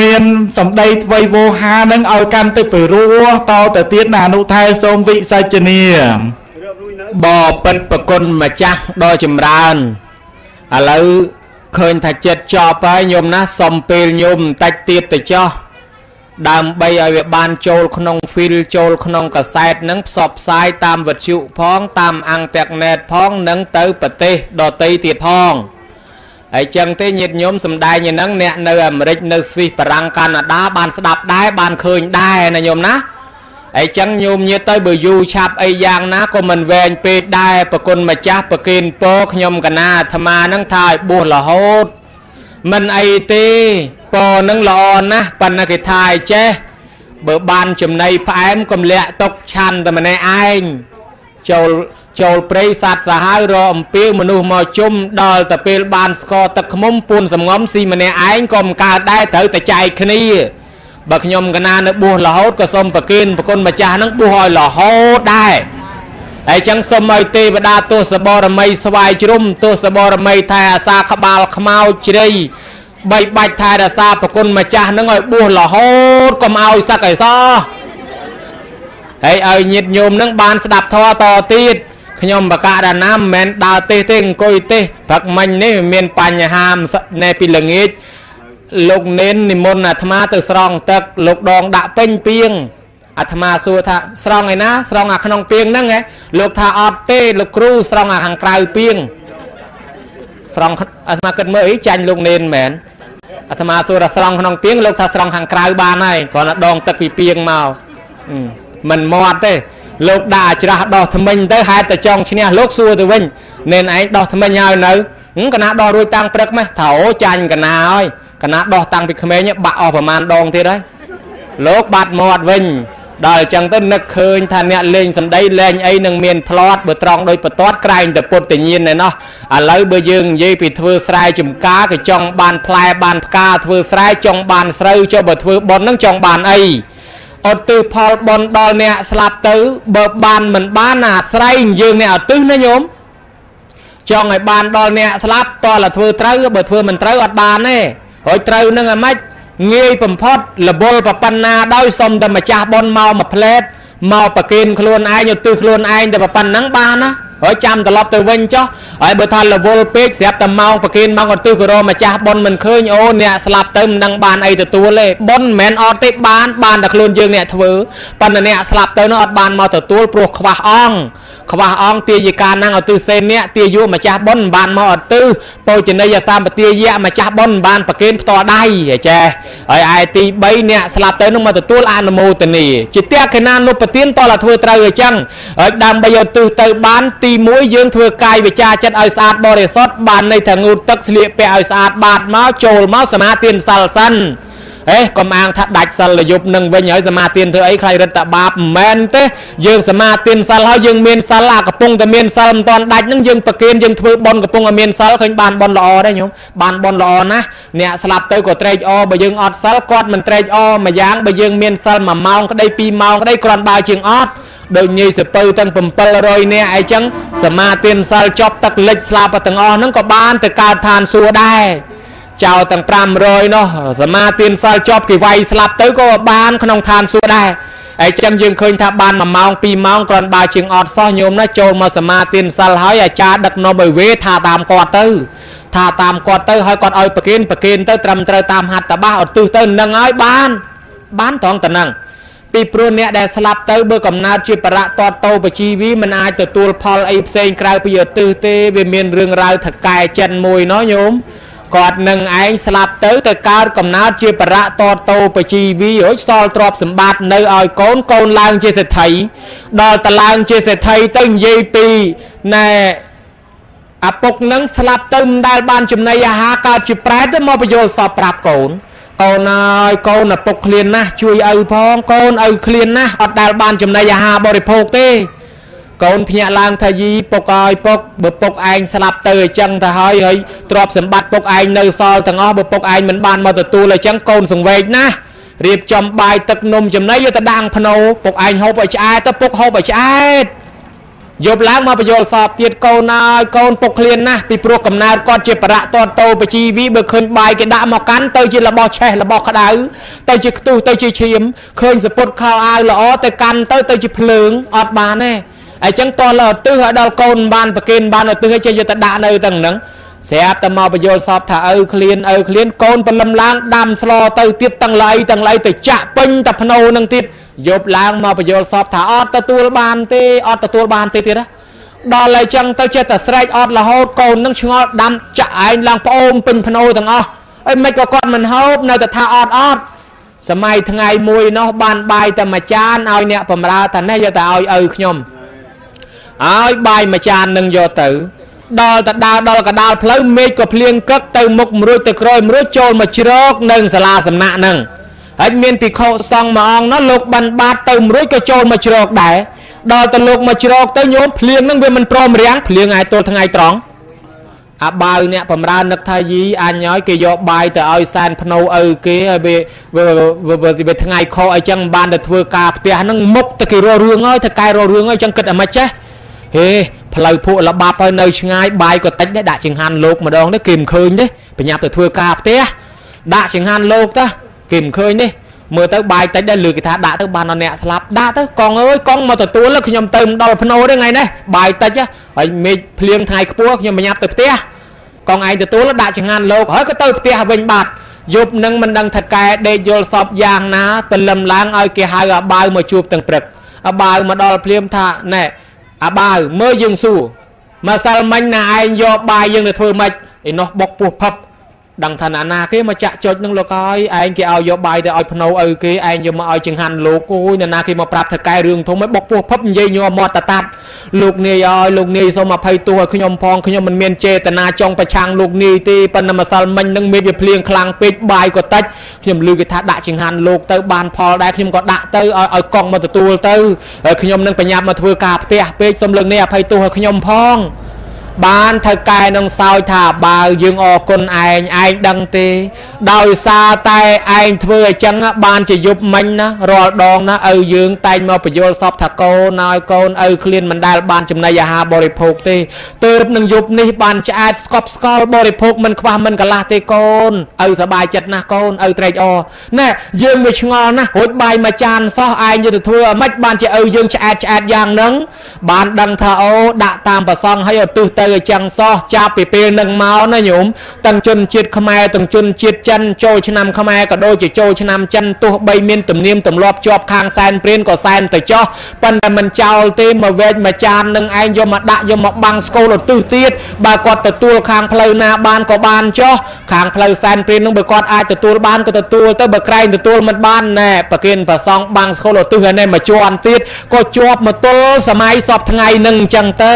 មានសម្ដីថ្វីវោហានឹងឲ្យកាន់ទៅពីរសតទៅទៀតណាអនុថែសូមវិសាជនីបពិតប្រគុណម្ចាស់ដ៏ចម្រើនឥឡូវឃើញថាចិត្តចប់ហើយញោមណាសុំពេលញោមបន្តិចទៀតទៅចោះ ដើម្បីឲ្យវាបានចូលក្នុង feel ចូលក្នុងកាសែតនឹងផ្សព្វផ្សាយតាមវិទ្យុផង តាមអង់តាក់ណេតផងនិងទៅប្រទេសដទៃទៀតផងហើយចឹងទេញាតិញោមសំដែងហ្នឹងអ្នកនៅអាមេរិកនៅស្វីសបារាំងកាណាដាបានស្ដាប់ដែរបានឃើញដែរណាញោមណាហើយចឹងញោមញាតិទៅបើយូរឆាប់អីយ៉ាងណាក៏មិនវែងពេកដែរប្រគុណម្ចាស់ប្រគិនពោខ្ញុំកណាអាត្មាហ្នឹងថាឲ្យបួសរហូតមិនអីទេ ពនឹងល្អណាស់ប៉ុន្តែគេថាឲ្យចេះបើបានចំណីផ្អែមកំលាក់តុកឆាន់តែម្នាក់ឯងចូលចូលព្រៃសัตว์សាហាវរអំពីមនុស្សមកជុំដល់តែពេលបានស្គរទឹកខ្មុំពួនសំងំស៊ីម្នាក់ឯងក៏មិនកើតដែរត្រូវតែចែកគ្នាបើខ្ញុំកណានៅបួសរហូតក៏សូមប្រគិនប្រគុណម្ចាស់នឹងបួសឲ្យរហូតដែរហើយចឹងសូមឲ្យទេវតាទោសបរមីស្វាយជ្រុំទោសបរមីថែអាសាក្បាលខ្មៅជ្រៃ បីបាច់ថែរក្សាប្រគុណម្ចាស់នឹងឲ្យបួសរហូតកុំឲ្យសឹកអីសោះហើយឲ្យញាតញោមនឹងបានស្ដាប់ធម៌តទៀតខ្ញុំបកករណាមិនមែនដើរទេសទេអង្គុយទេសព្រឹកមិញនេះមានបញ្ហានៅពីល្ងាចលោកនេននិមន្តអាត្មាទៅស្រង់ទឹកលោកដងដាក់ពេញពីងអាត្មាសួរថាស្រង់ឯណាស្រង់អាក្នុងពីងហ្នឹងហ៎លោកថាអត់ទេលោកគ្រូស្រង់អាខាងក្រៅពីងស្រង់អាត្មាគិតមើលអីចាញ់លោកនេនមែន អាត្មាសួរថាស្រង់ក្នុងពីងលោកថាស្រង់ខាងក្រៅបានហើយគ្រាន់តែដងទឹកពីពីងមកមិនមាត់ទេលោកដាក់ច្រាស់ដោះថ្មិញទៅហេតុតែចង់ឈ្នះលោកសួរទៅវិញនេនឯងដោះថ្មិញហើយនៅកណាដោះរួចតាំងព្រឹកម៉េះថាអូចាញ់កណាហើយកណាដោះតាំងពីក្មេងបាក់អស់ប្រមាណដងទៀតហើយលោកបាត់មាត់វិញ ដល់អញ្ចឹងទៅនឹកឃើញថាអ្នកលេងសម្ដីលេងអីនឹងមានផ្្លាត់បើត្រង់ដោយបន្ទាត់ក្រែងតែពុទ្ធញាណឯណោះឥឡូវបើយើងនិយាយពីធ្វើស្រែចម្ការក៏ចង់បានផ្លែបានផ្កាធ្វើស្រែចង់បានស្រូវចុះបើធ្វើប៉ុននឹងចង់បានអីអត់ទិសផលប៉ុនដល់អ្នកស្លាប់ទៅបើបានមិនបានអាស្រ័យយើងអ្នកអត់ទិសណាញោមចង់ឲ្យបានដល់អ្នកស្លាប់តើធ្វើត្រូវបើធ្វើមិនត្រូវអត់បានទេហើយត្រូវនឹងអាម៉េច ងាយបំផុតលបុលប្រប៉ុណ្ណាដោយសុំតែម្ចាស់ប៉ុនមកមួយផ្លែតមកប្រគិនខ្លួនឯងឧទ្ទិសខ្លួនឯងតែប៉ុណ្ណឹងបានណា ហើយចាំត្រឡប់ទៅវិញចុះហើយបើថារវល់ពេកស្រាប់តែម៉ោងប្រគិនម៉ោងឧទ្ទិសក៏រកម្ចាស់ប៉ុនមិនឃើញអូអ្នកស្លាប់ទៅមិនដឹងបានអីទទួលទេប៉ុនមិនមែនអត់ទេបានបានតែខ្លួនយើងអ្នកធ្វើប៉ុន្តែអ្នកស្លាប់ទៅនោះអត់បានមកទទួលព្រោះខ្វះអង្គខ្វះអង្គទាយិកានឹងឧទ្ទិសសេនអ្នកទាយុម្ចាស់បុណ្យមិនបានមកឧទ្ទិសពោជនីយសម្បទាយៈម្ចាស់បុណ្យមិនបានប្រគេនផ្ទាល់ដៃចេះហើយឯទី3អ្នកស្លាប់ទៅនឹងមកទទួលអនុមោទនីជាតេកេណានុបទានតលធ្វើត្រូវអញ្ចឹងហើយដើម្បីឧទ្ទិសទៅបានទី1យើងធ្វើកាយវិចាចិត្តឲ្យស្អាតបរិសុទ្ធបានន័យថាងូតទឹកស្លៀកពាក់ឲ្យស្អាតបាតមកចូលមកសមាទានសាល់សិនហេកុំអាងថាដាច់សិលយប់នឹងវិញហើយសមាទានធ្វើអីខ្លាចរិទ្ធបាបមិនមែនទេយើងសមាទានសិលហើយយើងមានសិលអាកំពុងតែមានសិលមិនតាន់ដាច់នឹងយើងប្រគេនយើងធ្វើបន់កំពុងតែមានសិលឃើញបានបន់ល្អដែរញោមបានបន់ល្អណាស់អ្នកស្លាប់ទៅក៏ត្រេកអរបើយើងអត់សិលគាត់មិនត្រេកអរមួយយ៉ាងបើយើងមានសិល1ម៉ោងក្តី2ម៉ោងក្តីគ្រាន់បើជាងអត់ ដូចញីសពៅទាំង700នាក់អីចឹងសមាទានសិលចប់ទឹកលិចស្លាប់ទាំងអស់ហ្នឹងក៏បានទៅកើតឋានសួគ៌ដែរចោលទាំង500នោះសមាទានសិលជាប់គេវាយស្លាប់ទៅក៏បានក្នុងឋានសួគ៌ដែរហើយចឹងយើងឃើញថាបាន1ម៉ោង2ម៉ោងគ្រាន់បើជាងអត់សោះញោមណាចូលមកសមាទានសិលហើយអាចារ្យដឹកនាំឲ្យវេថាតាមគាត់ទៅថាតាមគាត់ទៅហើយគាត់ឲ្យប្រគិនប្រគិនទៅត្រឹមត្រូវតាមហត្ថបាសឧទ្ទិសទៅនឹងហើយបានបានត្រង់តែហ្នឹង ពីព្រោះអ្នកដែលស្លាប់ទៅបើកំណើតជាបរៈតតោបជីវីមិនអាចទទួលផលអីផ្សេងក្រៅពីឧទ្ទិសទេវាមានរឿងរ៉ាវថកែចិនមួយណោះញោមគាត់នឹងឯងស្លាប់ទៅទៅកើតកំណើតជាបរៈតតោបជីវីរួចស្ទល់ទ្រព្យសម្បត្តិនៅឲ្យកូនកូនឡើងជាសេដ្ឋីដល់តឡើងជាសេដ្ឋីទៅនិយាយពីណែអាពុកនឹងស្លាប់ទៅមិនដែលបានចំណីអាហារកើតជាប្រែតទៅមកបញ្យល់សពប្រាប់កូន កូនហើយកូនឪពុកឃ្លានណាស់ជួយឪផងកូនឪឃ្លានណាស់អត់ដែលបានចំណីអាហារបរិភោគទេកូនភ្ញាក់ឡើងថាយីពុកឲ្យពុកបើពុកឯងស្លាប់ទៅអញ្ចឹងទៅហើយហើយទ្រព្យសម្បត្តិពុកឯងនៅសល់ទាំងអស់បើពុកឯងមិនបានមកទទួលអញ្ចឹងកូនសង្វេគណារៀបចំបាយទឹកនំចំណីយកទៅដាំងភ្នោពុកឯងហូបឲ្យឆ្អែតទៅពុកហូបឲ្យឆ្អែត យប់ឡើងមកបញ្យល់សពទៀតកូនហើយកូនពុកឃ្លានណាស់ពីព្រោះកំណើតគាត់ជាប្រៈតតោបជីវីបើឃើញបាយគេដាក់មកកាន់ទៅជារបស់ឆេះរបស់ក្តៅទៅជាខ្ទុះទៅជាឈាមឃើញសពុតខោអាវល្អទៅកាន់ទៅទៅជាភ្លើងអត់បានទេអញ្ចឹងតោះលើឧទ្ទិសឲ្យដល់កូនបានប្រគេនបានឧទ្ទិសឲ្យចេះយកទៅដាក់នៅទាំងហ្នឹងស្រាប់តែមកបញ្យល់សពថាឪឃ្លានឪឃ្លានកូនព្រលឹមឡើងដាំស្លទៅទៀតទាំងឡៃទាំងឡៃទៅចាក់ពេញតែភ្នោនឹងទៀត យប់ឡើងមកបញ្យល់សពថាអត់ទទួលបានទេអត់ទទួលបានទេទៀតណាដល់ហើយចឹងទៅចេះតែស្រែកអត់រហូតកូននឹងឆ្ងល់ដាំចាក់ឯងឡើងប្អូនពេញភ្នោទាំងអស់ហើយមិនក៏គាត់មិនហូបនៅតែថាអត់អត់សម័យថ្ងៃមួយនោះបានបាយតែមួយចានឲ្យអ្នកបំរើថានេះយកតែឲ្យឪខ្ញុំឲ្យបាយមួយចាននឹងយកទៅដល់ទៅដើរដល់កដាលផ្លូវមេឃក៏ភ្លៀងកឹកទៅមុខមួយរួចទៅក្រោយមួយរួចចូលមកជ្រកនៅសាលាសំណាក់ហ្នឹង ហើយមានភិក្ខុសង្ឃមួយអង្គនោះលោកបានបាតទៅមួយរួចក៏ចូលមកជ្រកដែរដល់ទៅលោកមកជ្រកទៅញោមភ្លៀងហ្នឹងវាមិនព្រមរាំងភ្លៀងឲ្យទល់ថ្ងៃត្រង់អាបាវអ្នកបំរើនឹកថាយីអញហើយគេយកបាយទៅឲ្យសែនភ្នៅឪគេហើយវាវាថ្ងៃខអីចឹងបានទៅធ្វើការផ្ទះហ្នឹងមុខទៅគេរករឿងហើយទៅកែរករឿងហើយចឹងគិតអាម៉េចចេះហេផ្លូវភក់លបាប់ហើយនៅឆ្ងាយបាយក៏តិចដែរដាក់ចង្ហាន់លោកម្ដងនេះគេមិនឃើញទេបញ្ញាប់ទៅធ្វើការផ្ទះដាក់ចង្ហាន់លោកតា គេមិនឃើញទេមើលទៅបាយតិចដែរលើគេថាដាក់ទៅបានអអ្នកស្លាប់ដាក់ទៅកងអើយកងមកទទួលខ្ញុំទៅមិនដល់ភ្នោទេថ្ងៃនេះបាយតិចហើយមេឃភ្លៀងថ្ងៃខ្ពស់ខ្ញុំបញ្ញាប់ទៅផ្ទះកងឯងទទួលដាក់ចង្ហាន់លោកហើយក៏ទៅផ្ទះវិញបាត់យប់នឹងមិនដឹងថាកែដេកយល់សពយ៉ាងណាព្រលឹមឡើងឲ្យគេហៅអាបាវមកជួបទាំងព្រឹកអាបាវមកដល់ភ្លាមថាណែអាបាវមើលយើងសួរម្សិលមិញណាឯងយកបាយយើងទៅធ្វើម៉េចឯនោះបុកពោះផឹប ដឹងថាណាណាគេមកចាក់ចុចនឹងលោកហើយឯងគេឲ្យយកបាយទៅឲ្យភ្នៅឪគេឯងយកមកឲ្យចង្ហាន់លោកអូយណាណាគេមកប្រាប់ថាកែរឿងធំឲ្យបុកពោះផឹបនិយាយញ័រមាត់តតាត់លោកនាយឲ្យលោកនាយសូមអភ័យទោសឲ្យខ្ញុំផងខ្ញុំមិនមានចេតនាចង់ប្រឆាំងលោកនាយទេប៉ុន្តែម្សិលមិញនឹងមានវាភ្លៀងខ្លាំងពេកបាយក៏តិចខ្ញុំឮគេថាដាក់ចង្ហាន់លោកទៅបានផលដែរខ្ញុំក៏ដាក់ទៅឲ្យឲ្យកង់មកទទួលទៅហើយខ្ញុំនឹងបញ្ញាប់មកធ្វើការផ្ទះពេកសូមលោកនាយអភ័យទោសឲ្យខ្ញុំផង បានថៅកែនឹងសោយថាបើយើងអរគុណឯងឯងដឹងទេ ដោយសារតែឯងធ្វើអញ្ចឹងបានជាយប់មិញណារាល់ដងណាឪយើងតែងមកបញ្យល់សពថាកូនឲ្យកូនឪឃ្លានមិនដែលបានចំណីអាហារបរិភោគទេទើបនឹងយប់នេះបានឆ្អែតស្កប់ស្កល់បរិភោគមិនខ្វះមិនកន្លះទេកូនឪសប្បាយចិត្តណាស់កូនឪត្រេកអរណែយើងវាឆ្ងល់ណាស់រួចបាយមួយចានសោះឯងយកទៅធ្វើអ្មិចបានជាឪយើងឆ្អែតឆ្អែតយ៉ាងហ្នឹងបានដឹងថាអូដាក់តាមប្រសងឲ្យឧទ្ទិសទៅអញ្ចឹងសោះចាប់ពីពេលនឹងមកណាញោមទាំងជនជាតិខ្មែរទាំងជនជាតិចិនចូលឆ្នាំខ្មែរក៏ដូចជាចូលឆ្នាំចិនទោះបីមានទំនៀមទម្លាប់ជាប់ខាងសែនព្រានក៏សែនទៅចោះប៉ុន្តែមិនចោលទេមកវែកមកចាននឹងឯងយកមកដាក់យកមកបាំងស្គូលឧទ្ទិសទៀតបើគាត់ទទួលខាងផ្លូវណាបានក៏បានចោះ ខាងផ្លូវសែនព្រាននឹងបើគាត់អាចទទួលបានក៏ទទួលទៅបើក្រែងទទួលមិនបានណែប្រគិនប្រសងបាំងស្គូលឧទ្ទិសហើយណែមកជាន់ទៀតក៏ជាប់មកទល់សម័យសពថ្ងៃនឹងអញ្ចឹងទៅ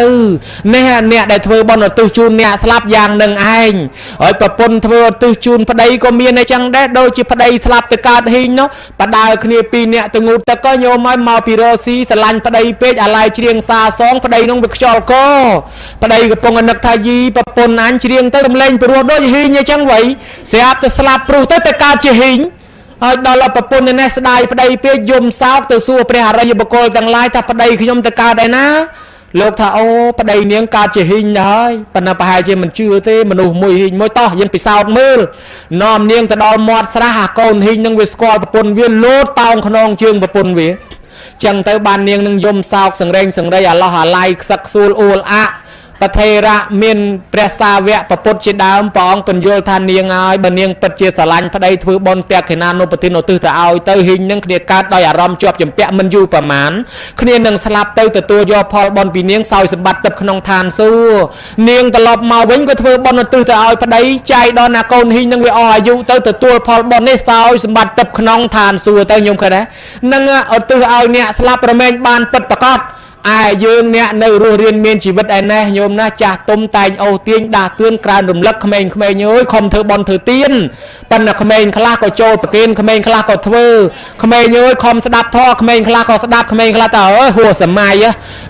នេះអ្នកដែលធ្វើបុណ្យឧទ្ទិសជូនអ្នកស្លាប់យ៉ាងនឹងឯងហើយប្រពន្ធធ្វើឧទ្ទិសជូនប្តីក៏មានអញ្ចឹងដែរដូចជាប្តីស្លាប់ទៅកើតហ៊ីងនោះបដើគ្នាពីរអ្នកទៅងូតទឹកក៏ញោមឲ្យមកពីរស៊ីស្រឡាញ់ប្តីពេកអាឡ័យច្រៀងសាសងប្តីនោះវាខ្យល់កប្តីកំពុងនឹកថាយីប្រពន្ធអញច្រៀងទៅរំលែងព្រោះដូចហ៊ីងអញ្ចឹងវៃស្រាប់ទៅស្លាប់ព្រោះទៅទៅកើតជាហ៊ីងហើយដល់ប្រពន្ធនេះស្ដាយប្តីពេកយំសោកទៅសួរព្រះអរិយបុគ្គលទាំងឡាយថាប្តីខ្ញុំទៅកើតឯណាលោកថាអូប្តីនាងកើតជាហ៊ីងទៅហើយប៉ុន្តែប្រហែលជាមិនជឿទេមនុស្សមួយហ៊ីងមួយតោះយើងពិសោធន៍មើលនាំនាងទៅដល់មាត់ស្រះអាកូនហ៊ីងនឹងវាស្គាល់ប្រពន្ធវាលោតតោងខ្នងជើងប្រពន្ធវាចឹងទៅបាននាងនឹងយំសោកសង្រេងសង្រៃអាឡោះអាឡៃខ្សឹកខ្សួលអួលអាក់ ប្រធេរៈមានព្រះសាវកប្រពុតជាដើមព្រះអង្គពន្យល់ថានាងហើយបើនាងពិតជាស្រឡាញ់ប្តីធ្វើបន់តេខេណានុបទានឧទ្ទិសទៅឲ្យទៅហ៊ីងនឹងគ្នាកើតដោយអារម្មណ៍ជាប់ចម្ពាក់មិនយូរប្រមាណគ្នានឹងស្លាប់ទៅទទួលយកផលបន់ពីនាងសោយសម្បត្តិទឹកក្នុងឋានសួគ៌នាងត្រឡប់មកវិញក៏ធ្វើបន់ឧទ្ទិសទៅឲ្យប្តីចាយដល់ណាកូនហ៊ីងនឹងវាអស់អាយុទៅទទួលផលបន់នេះសោយសម្បត្តិទឹកក្នុងឋានសួគ៌ទៅខ្ញុំឃើញដែរនឹងឧទ្ទិសឲ្យអ្នកស្លាប់រមែងបានពិតប្រកប ឯយើងអ្នកនៅរស់រៀនមានជីវិតឯណេះញោមណាចាស់ទុំតែងអូសទាញដាស់តឿនក្រើនរំលឹកក្មេងៗអើយខំធ្វើបន់ធ្វើទៀនប៉ុន្តែក្មេងខ្លះក៏ចូលប្រគេនក្មេងខ្លះក៏ធ្វើក្មេងអើយខំស្ដាប់ធម៌ក្មេងខ្លះក៏ស្ដាប់ក្មេងខ្លះតើអើយហួសសម័យ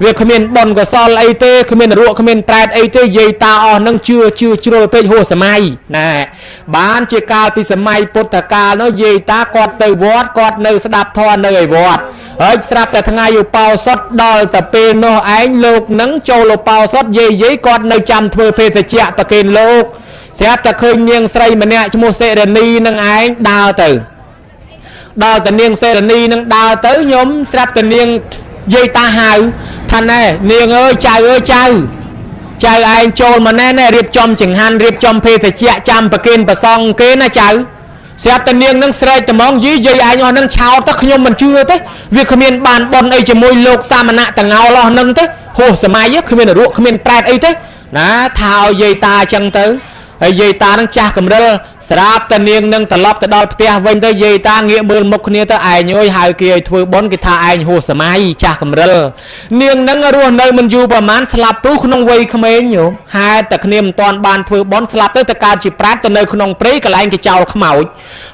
វាគ្មានបន់កសលអីទេគ្មានរੂគ្មានប្រែតអីទេយាយតាអស់នឹងជឿជឿជ្រុលពេកហួសសម័យណែបានជាកាលពីសម័យពុទ្ធកាលនោះយាយតាគាត់ទៅវត្តគាត់នៅស្ដាប់ធម៌នៅឯវត្តហើយស្រាប់តែថ្ងៃឧបោសថដល់តែពេលនោះឯងលោកនឹងចូលឧបោសថយាយយាយគាត់នៅចាំធ្វើភេសជ្ជៈប្រគេនលោកស្រាប់តែឃើញនាងស្រីម្នាក់ឈ្មោះសេរនីនឹងឯងដើរទៅដល់តែនាងសេរនីនឹងដើរទៅខ្ញុំស្រាប់តែនាងយាយតាហៅថាណែនាងអើយចៅអើយចៅចៅឯងចូលមកណែណែរៀបចំចង្ហាន់រៀបចំភេសជ្ជៈចាំប្រគេនប្រសងគេណាចៅ ស្រាប់តែនាងនឹងស្រែកត្មងយីយាយឯងអស់នឹងឆោតទៅខ្ញុំមិនជឿទេវាគ្មានបានបនអីជាមួយលោកសាមណៈតងោលអស់នឹងទេហួសសម័យគ្មានរੂគ្មានប្រែតអីទេណាថាឲ្យយាយតាអញ្ចឹងទៅហើយយាយតានឹងចាស់កំរិលស្រាប់តែនាងនឹងត្រឡប់ទៅដល់ផ្ទះវិញទៅយាយតាងាកមើលមុខគ្នាទៅឯងអើយហៅគេឲ្យធ្វើបន់គេថាឯងហួសសម័យចាស់កំរិលនាងនឹងរស់នៅមិនយូរប្រហែលស្លាប់ព្រោះក្នុងវ័យក្មេងញោមហេតុតែគ្នាមិនតាន់បានធ្វើបន់ស្លាប់ទៅទៅកើតជាប្រែតទៅនៅក្នុងព្រៃកន្លែងគេចោលខ្មោច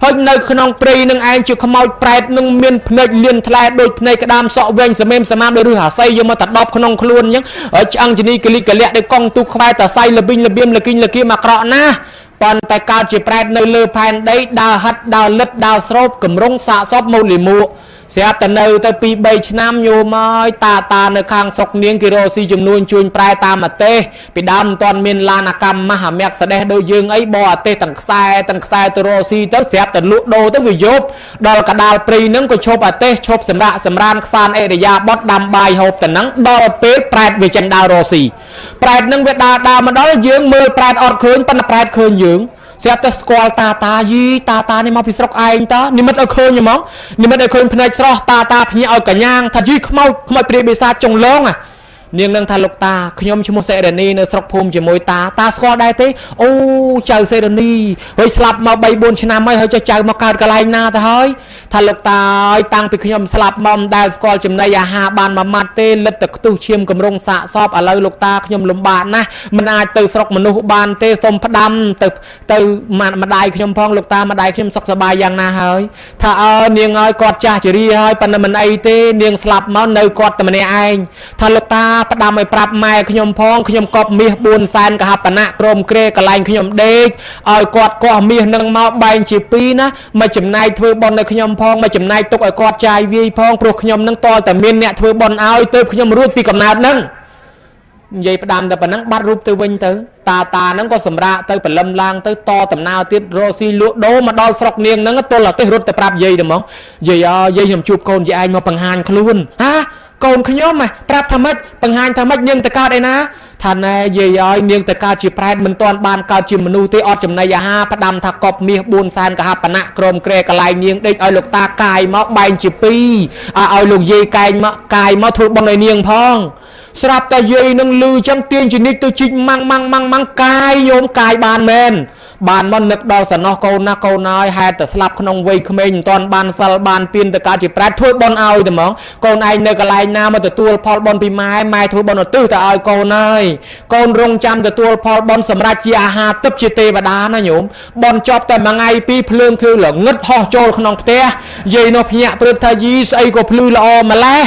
ហើយនៅក្នុងព្រៃនឹងឯងជាខ្មោចប្រែតនឹងមានភ្នែកលៀនថ្លែដូចភ្នែកក្តាមសក់វែងសមេមសមាមដោយរឹសអាស័យយកមកតដប់ក្នុងខ្លួនអញ្ចឹងហើយឆ្អឹងជនីកលិកកលៈដោយកងទូខ្វែតស័យលបិញលបៀមលគិញលគៀមអាក្រក់ណាស់ ប៉ុន្តែកើតជាប្រែតនៅលើផែនដីដើរហិតដើរលិតដើរស្រោបកម្រងសាកសពមូលីមួក ស្រាប់តែនៅទៅ2 3ឆ្នាំញោមហើយតាតានៅខាងស្រុកនាងគេរកស៊ីចំនួនជួញប្រែតាមអាទេសពីដើមមិនទាន់មានឡានអាកម្មមហាមគ្គស្ដេះដូចយើងអីបោអាទេសទាំងខ្សែទាំងខ្សែទៅរកស៊ីទៅស្រាប់តែលក់ដូរទៅវាយប់ដល់កដាលព្រៃនឹងក៏ឈប់អាទេសឈប់សម្រាកសម្រានខ្សានអេរយាបត់ដាំបាយហូបទៅនឹងដល់ពេលប្រែតវាចិនដើររកស៊ីប្រែតនឹងវាដើរដើរមកដល់យើងមើលប្រែតអត់ឃើញប៉ុន្តែប្រែតឃើញយើង ស្រាប់តែស្គាល់តាតាយីតាតានេះមកពីស្រុកឯងតានិមិត្តឲ្យឃើញហ្មងនិមិត្តឲ្យឃើញភ្នែកស្រស់តាតាភ្ញាក់ឲ្យកញ្ញាងថាយីខ្មោចខ្មោចព្រាយបិសាចចុងឡងអា នាងនឹងថាលោកតាខ្ញុំឈ្មោះសេរនីនៅស្រុកភូមិជាមួយតាតាស្គាល់ដែរទេអូចៅសេរនីហើយស្លាប់មក3 4ឆ្នាំហើយហើយចៅមកកើតកន្លែងណាទៅហើយថាលោកតាឲ្យតាំងពីខ្ញុំស្លាប់មកមិនដែលស្គាល់ចំណីអាហារបានមួយម៉ាត់ទេលិតតែខ្ទុះឈាមកំរងសាកសពឥឡូវលោកតាខ្ញុំលំបាកណាស់មិនអាចទៅស្រុកមនុស្សបានទេសូមផ្ដាំទៅទៅម្ដាយខ្ញុំផងលោកតាម្ដាយខ្ញុំសុខសប្បាយយ៉ាងណាហើយថាអើនាងឲ្យគាត់ចាស់ជរាហើយប៉ុន្តែមិនអីទេនាងស្លាប់មកនៅគាត់តែម្នាក់ឯងថាលោកតាផ្ដាំឲ្យប្រាប់ម៉ែខ្ញុំផងខ្ញុំកប់មាស4សែនកហបណៈក្រុមក្រេកន្លែងខ្ញុំដេកឲ្យគាត់កោះមាសនឹងមកបែងជាពីរណាមកចំណាយធ្វើបន់ឲ្យខ្ញុំផងមកចំណាយទុកឲ្យគាត់ចាយវាយផងព្រោះខ្ញុំនឹងតតែមានអ្នកធ្វើបន់ឲ្យទើបខ្ញុំរួចពីកំណើតនឹងនិយាយផ្ដាំតែប៉ុណ្ណឹងបាត់រូបទៅវិញទៅតាតាហ្នឹងក៏សម្រាកទៅបលឹមឡើងទៅតដំណើរទៀតរកស៊ីលក់ដូរមកដល់ស្រុកនាងហ្នឹងទល់តែទេសរត់ទៅប្រាប់យាយទៅហ្មងយាយអើយាយខ្ញុំជួបកូនយាយឯងមកបង្ហាញខ្លួនហា កូនខ្ញុំហ៎ប្រាប់ថាម៉េចបង្ហាញថាម៉េចនាងទៅកើតឯណាថាណែយាយឲ្យនាងទៅកើតជាប្រែតមិនទាន់បានកើតជាមនុស្សទេអត់ចំណីអាហារផ្ដាំថាកប់មាស4សែនកហបណៈក្រុមក្រែកន្លែងនាងដេកឲ្យលោកតាកាយមកបែងជាពីរឲ្យលោកយាយកែងមកកាយមកធ្វើបុណ្យឲ្យនាងផងស្រាប់តែយាយនឹងលឺចឹងទាញជនិតទៅជីកម៉ាំងម៉ាំងម៉ាំងម៉ាំងកាយយោមកាយបានមែន បានមកនឹកដល់សំណោះកូនណាកូនហើយហេតុតែស្លាប់ក្នុងវ័យក្មេងមិនទាន់បានសិលបានទៀនទៅកើតជាប្រែតធ្វើបន់ឲ្យតែហ្មងកូនឯងនៅកន្លែងណាមកទទួលផលបន់ពីម៉ែម៉ែធ្វើបន់ឧទ្ទិសទៅឲ្យកូនហើយកូនរងចាំទទួលផលបន់សម្រាប់ជាអាហារទឹកជាទេវតាណាញោមបន់ចប់តែមួយថ្ងៃពីរភ្លើងគឺល្ងឹតហោះចូលក្នុងផ្ទះយាយនោះភ្ញាក់ព្រឹបថាយីស្អីក៏ភ្លឺល្អម្លេះ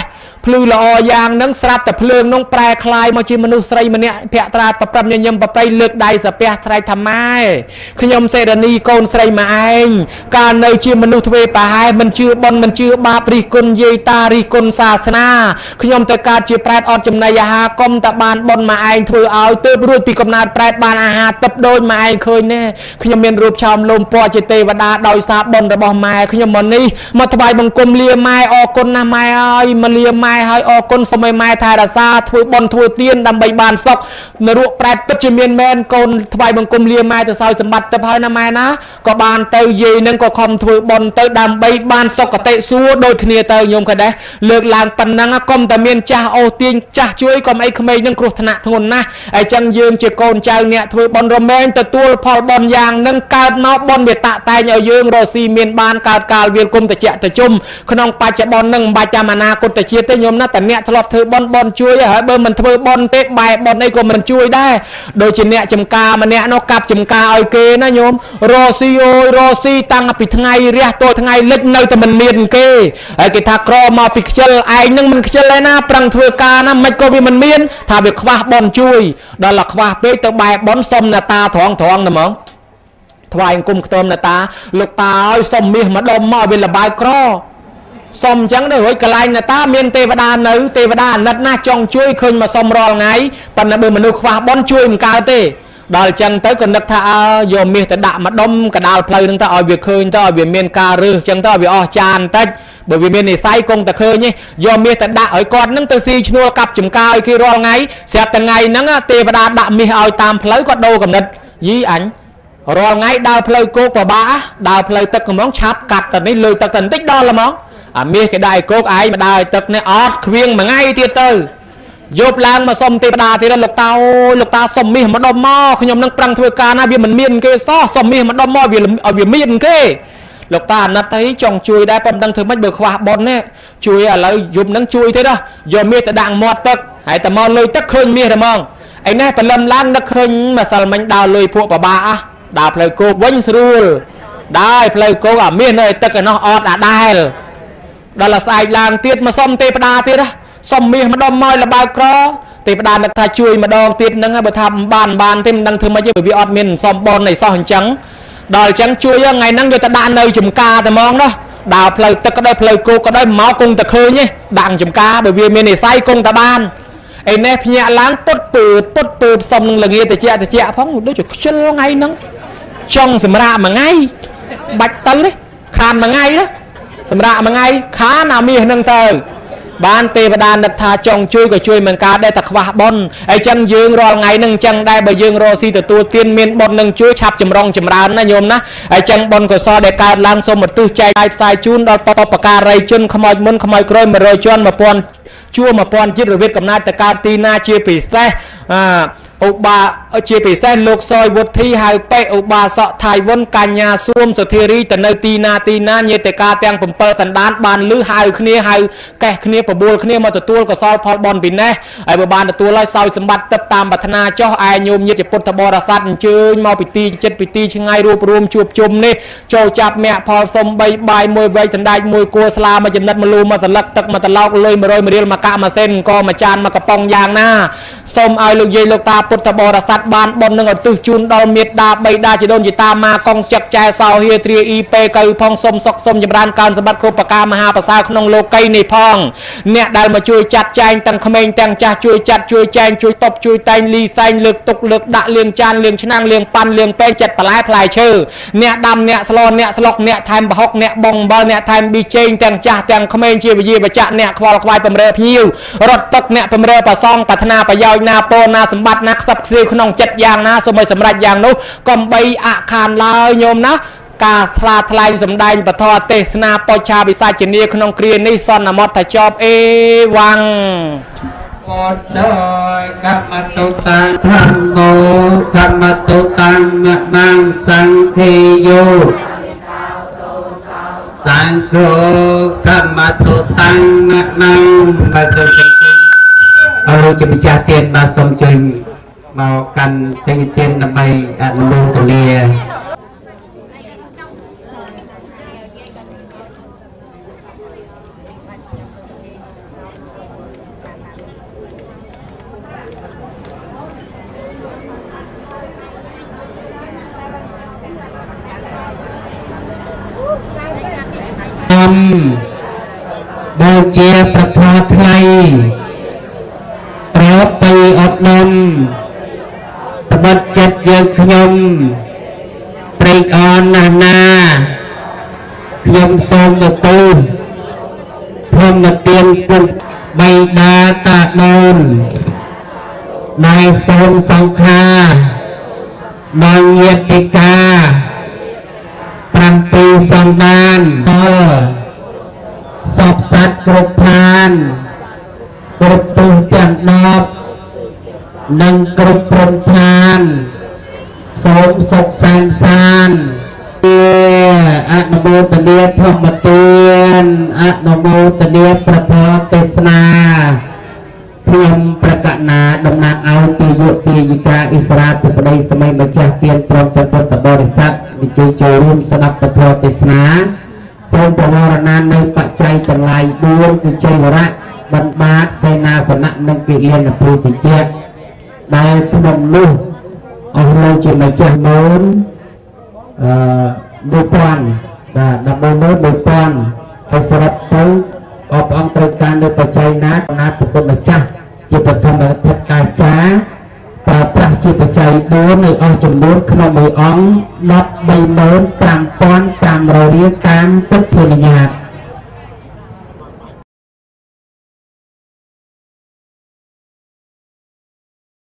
ភ្លឺល្អយ៉ាងហ្នឹងស្រាប់តែភ្លើងនោះប្រែคลายមកជាមនុស្សស្រីម្នាក់ភក្ត្រាប្រព្រឹត្តញញឹមប្រប្រៃលើកដៃសាពះត្រែកថាម៉ែខ្ញុំសេរនីកូនស្រីមកឯងកាលនៅជាមនុស្សទ្វេប្រហែលមិនជឿបនមិនជឿបាបរិះគន់យាយតារិះគន់សាសនាខ្ញុំទៅកើតជាប្រែតអត់ចំណីអាហារកុំតែបានបនមកឯងធ្វើឲ្យទើបរួចពីកំណើតប្រែតបានអាហារទឹកដូចមកឯងឃើញណែខ្ញុំមានរូបឆោមលោមពណ៌ជាទេវតាដោយសារបនរបស់ម៉ែខ្ញុំមកនេះមកថ្វាយបង្គំលាម៉ែអរគុណណាស់ម៉ែអើយមកលាម៉ែ ែម៉ែហើយអរគុណសូមឲ្យម៉ែថែរក្សាធ្វើបន់ធ្វើទានដើម្បីបានសុខនរកប្រែតពិតជាមានមែនកូនថ្វាយបង្គំលាម៉ែទៅសោយសម្បត្តិទៅហើយណាម៉ែណាក៏បានទៅយាយនឹងក៏ខំធ្វើបន់ទៅដើម្បីបានសុខតិសួរដូចគ្នាទៅញោមក៏ដែរលើកឡើងប៉ុណ្ណឹងកុំតែមានចាស់អូសទាញចាស់ជួយកុំអីក្មេងនឹងគ្រោះថ្នាក់ធ្ងន់ណាស់អញ្ចឹងយើងជាកូនចៅអ្នកធ្វើបន់រមែងទទួលផលបន់យ៉ាងនឹងកើតមកបន់វាតាក់តែងឲ្យយើងរស់ស៊ីមានបានកើតកាលវាលគុំតិចតិជុំក្នុងបច្ចុប្បន្ននឹងមិនបាច់ចាំអនាគតជាតិទេញោមណាតែអ្នកធ្លាប់ធ្វើបន់បន់ជួយហើយបើមិនធ្វើបន់ទេបែបន់អីក៏មិនជួយដែរដូចជាអ្នកចំការម្នាក់នោះកាប់ចំការឲ្យគេណាញោមរស់ស៊ីអូយរស់ស៊ីតាំងពីថ្ងៃរះទល់ថ្ងៃលិចនៅតែមិនមានគេហើយគេថាក្រមកពីខ្ជិលឯងនឹងមិនខ្ជិលឯណាប្រឹងធ្វើការណាមិនក៏វាមិនមាន ថាវាខ្វះបន់ជួយដល់តែខ្វះពេកទៅបែបន់សុំអ្នកតាត្រង់ត្រង់តែហ្មងថ្វាយអង្គមខ្ទមអ្នកតាលោកតាឲ្យសុំមាសម្ដុំមកវាលបាយក្រ សុំអញ្ចឹងទៅរួចកន្លែងណាតាមានទេវតានៅទេវតាអាណិតណាស់ចង់ជួយឃើញមកសុំរាល់ថ្ងៃប៉ុន្តែបើមនុស្សខ្វះបន់ជួយមិនកើតទេដល់អញ្ចឹងទៅក៏នឹកថាអើយកមាសទៅដាក់ម្ដុំកដាលផ្លូវហ្នឹងទៅឲ្យវាឃើញទៅឲ្យវាមានការរើសអញ្ចឹងទៅឲ្យវាអស់ចានបន្តិចបើវាមាននិស័យគង់តែឃើញយកមាសទៅដាក់ឲ្យគាត់ហ្នឹងទៅស៊ីឈ្នួលកាប់ចំការឲ្យគេរាល់ថ្ងៃស្រាប់តែថ្ងៃហ្នឹងទេវតាដាក់មាសឲ្យតាមផ្លូវក៏ដូរកំណត់យីអញរាល់ថ្ងៃដើរផ្លូវគោកពិបាកដើរផ្លូវទឹកកំងឆាប់កាត់តែនេះលើទឹកតែបន្តិចដល់ហ្មង អាមាសគេដាក់ឲ្យគោកឯងមកដើរឲ្យទឹកនេះអត់ខ្វៀងមួយថ្ងៃទៀតទៅយប់ឡើងមកសុំទេវតាទៀតលោកតាអូលោកតាសុំមាសម្ដុំមកខ្ញុំនឹងប្រឹងធ្វើការណាវាមិនមានគេសោះសុំមាសម្ដុំមកវាឲ្យវាមានគេលោកតាអាណិតទៅចង់ជួយដែរប៉ុន្តែធ្វើម៉េចបើខ្វះប៉ុននេះជួយឥឡូវយប់នឹងជួយទេណាយកមាសទៅដាក់មាត់ទឹកហើយតែមកលុយទឹកឃើញមាសតែហ្មងឯនេះបលឹមឡើងនឹកឃើញម្សិលមិញដើរលុយពួកបបាអះដើរផ្លូវគោកវិញស្រួលដើរផ្លូវគោកអាមាសនៅទឹកឯនោះអត់អាដែល ដល់ស្អែកឡើងទៀតមកសុំទេវតាទៀតសុំមាសម្ដុំមកលបើក្រទេវតានឹកថាជួយម្ដងទៀតហ្នឹងបើថាមិនបានបានទេមិនដឹងធ្វើម៉េចទេបើវាអត់មានសុំបនអីសោះអញ្ចឹងដល់អញ្ចឹងជួយថ្ងៃហ្នឹងយកទៅដាក់នៅចំការតែហ្មងណាដើរផ្លូវទឹកក៏ដោយផ្លូវគោកក៏ដោយមកគង់តែឃើញទេដាក់ចំការបើវាមាននិស័យគង់តែបានឯនេះភ្ញាក់ឡើងពុតពើពុតពើសុំនឹងលងាតិចតិចផងដូចជាខ្ជិលថ្ងៃហ្នឹងចង់សម្រាកមួយថ្ងៃបាច់តិលទេខានមួយថ្ងៃណា សម្រាប់មួយថ្ងៃខានអាមាសនឹងទៅបានទេវតានឹកថាចង់ជួយក៏ជួយមិនកើតដែរតែខ្វះបុណ្យអញ្ចឹងយើងរាល់ថ្ងៃនឹងអញ្ចឹងដែរបើយើងរកស៊ីទទួលទានមានបុណ្យនឹងជួយឆាប់ចម្រុងចម្រើនណាញោមណាអញ្ចឹងបុណ្យកុសលដែលកើតឡើងសូមឧទ្ទិសចែកផ្សាយជូនដល់បពការីជនខ្មោចមុនខ្មោចក្រោយ100ជាន់1000ជួ1000ជាតិរវិតកំណត់ទៅកើតទីណាជាពិសេសអឧបា ជាពិសេសលោកសយវុធីហៅពេឧបាសកថៃវុនកញ្ញាសួមសុធារីទៅនៅទីណាទីណាញាតិកាទាំង7សណ្ដានបានលឺហៅគ្នាហៅកេះគ្នាបបួលគ្នាមកទទួលកសលផលបនពីនេះហើយបើបានទទួលហើយសោយសម្បត្តិទឹកតាមប្រាថ្នាចោះឯញោមញាតិពុទ្ធបរិស័ទអញ្ជើញមកពីទីចិត្តពីទីឆ្ងាយរួបរวมជួបជុំនេះចូលចាប់មាក់ផលសុំ3បាយមួយវែកសណ្ដែកមួយគួស្លាមួយចំណិតមួយលូមួយសន្លឹកទឹកមួយត្រឡោកលុយ100រៀលមួយកៈមួយសេនក៏មួយចានមួយកំប៉ុងយ៉ាងណាសូមឲ្យលោកយាយលោកតាពុទ្ធបរិស័ទបានបុណ្យនឹងឧទ្ទិសជូនដល់មេត្តាបៃតាជីដូនជីតាម៉ាកងចឹកចែសោហៀទ្រាអ៊ីពេកៅផងសុំសុខសុំចម្រើនកើនសម្បត្តិគ្រប់ប្រការមហាប្រសើរក្នុងលោកីនេះផងអ្នកដែលមកជួយចាត់ចែងទាំងក្មេងទាំងចាស់ជួយចាត់ជួយចែងជួយតបជួយតែងលីសែងលើកទុកលើកដាក់លាងចានលាងឆ្នាំងលាងប៉ាន់លាងពេងចិត្តបន្លែផ្លែឈើអ្នកដាំអ្នកស្លអ្នកស្លុកអ្នកថែមប្រហុកអ្នកបងអំបិលអ្នកថែមប៊ីចេងទាំងចាស់ទាំងក្មេងជាវិជាបច្ចៈអ្នកខ្វល់ខ្វាយបំរើភ្ញៀវរត់ទឹកអ្នកបំរើប្រសងប្រាថ្នាប្រយោជន៍ណាពោណាសម្បត្តិណាខ្សឹបខ្សៀវក្នុងចិត្តយ៉ាងណាសូមឲ្យសម្រេចយ៉ាងនោះកំបីអខានឡើយញោមណាការថ្លាថ្លែងសម្ដែងពធទេសនាបច្ឆាវិសាជនីក្នុងគ្រានេះសន្មតថាចប់អេវ៉ាំងកតដោយកម្មតុតាំធម្មោកម្មតុតាំមមាំសង្ឃេយោសង្ឃោកម្មតុតាំមមាំបាទសូមជញ្ជូនអរជាម្ចាស់ទានបាទសូមជើញ មកកាន់ទេវទានដើម្បីអនុមោទនាមបូជាប្រធរថ្លៃប្របីអត់នំត្បិត ចិត្តយើងខ្ញុំត្រេកអរណាស់ណាខ្ញុំសូមមកទូលធម្មទានពុទ្ធបៃតាតាដូនដែលសូមសង្ខាដល់ញាតិកា7សន្តានដល់សពសត្វគ្រប់ឋានគ្រប់ទិសទាំង10 និងគ្រប់ព្រំឋានសូមសុខសាន្តសានអនុមោទនាធម្មទានអនុមោទនាប្រធមទេសនាខ្ញុំប្រកាសណាតំណាងឲ្យទីយុទាយិកាអ៊ីស្រាធិបតីសម័យម្ចាស់ទានព្រមពុទ្ធបរិស័ទវិជ័យចូលរួមស្ដាប់ពធទេសនាសូមបវរណានៅបច្ច័យទាំងឡាយ4គឺជ័យវរៈបណ្បាតសេនាសនៈនិងគិលានពុសិជ្ជៈ ដែលក្នុងនោះអស់លោកជាម្ចាស់មូនអឺ1000បាទ11000ហើយសរុបទៅអបអង្គត្រូវការនៅបច្ច័យណាណាប្រគុណម្ចាស់ជាប្រធមអធិកាចាប្រើប្រាស់ជាបច្ច័យ4នៅអស់ចំនួនក្នុងមួយអង្គ135,500រៀលតាមពុទ្ធនិញ្ញាត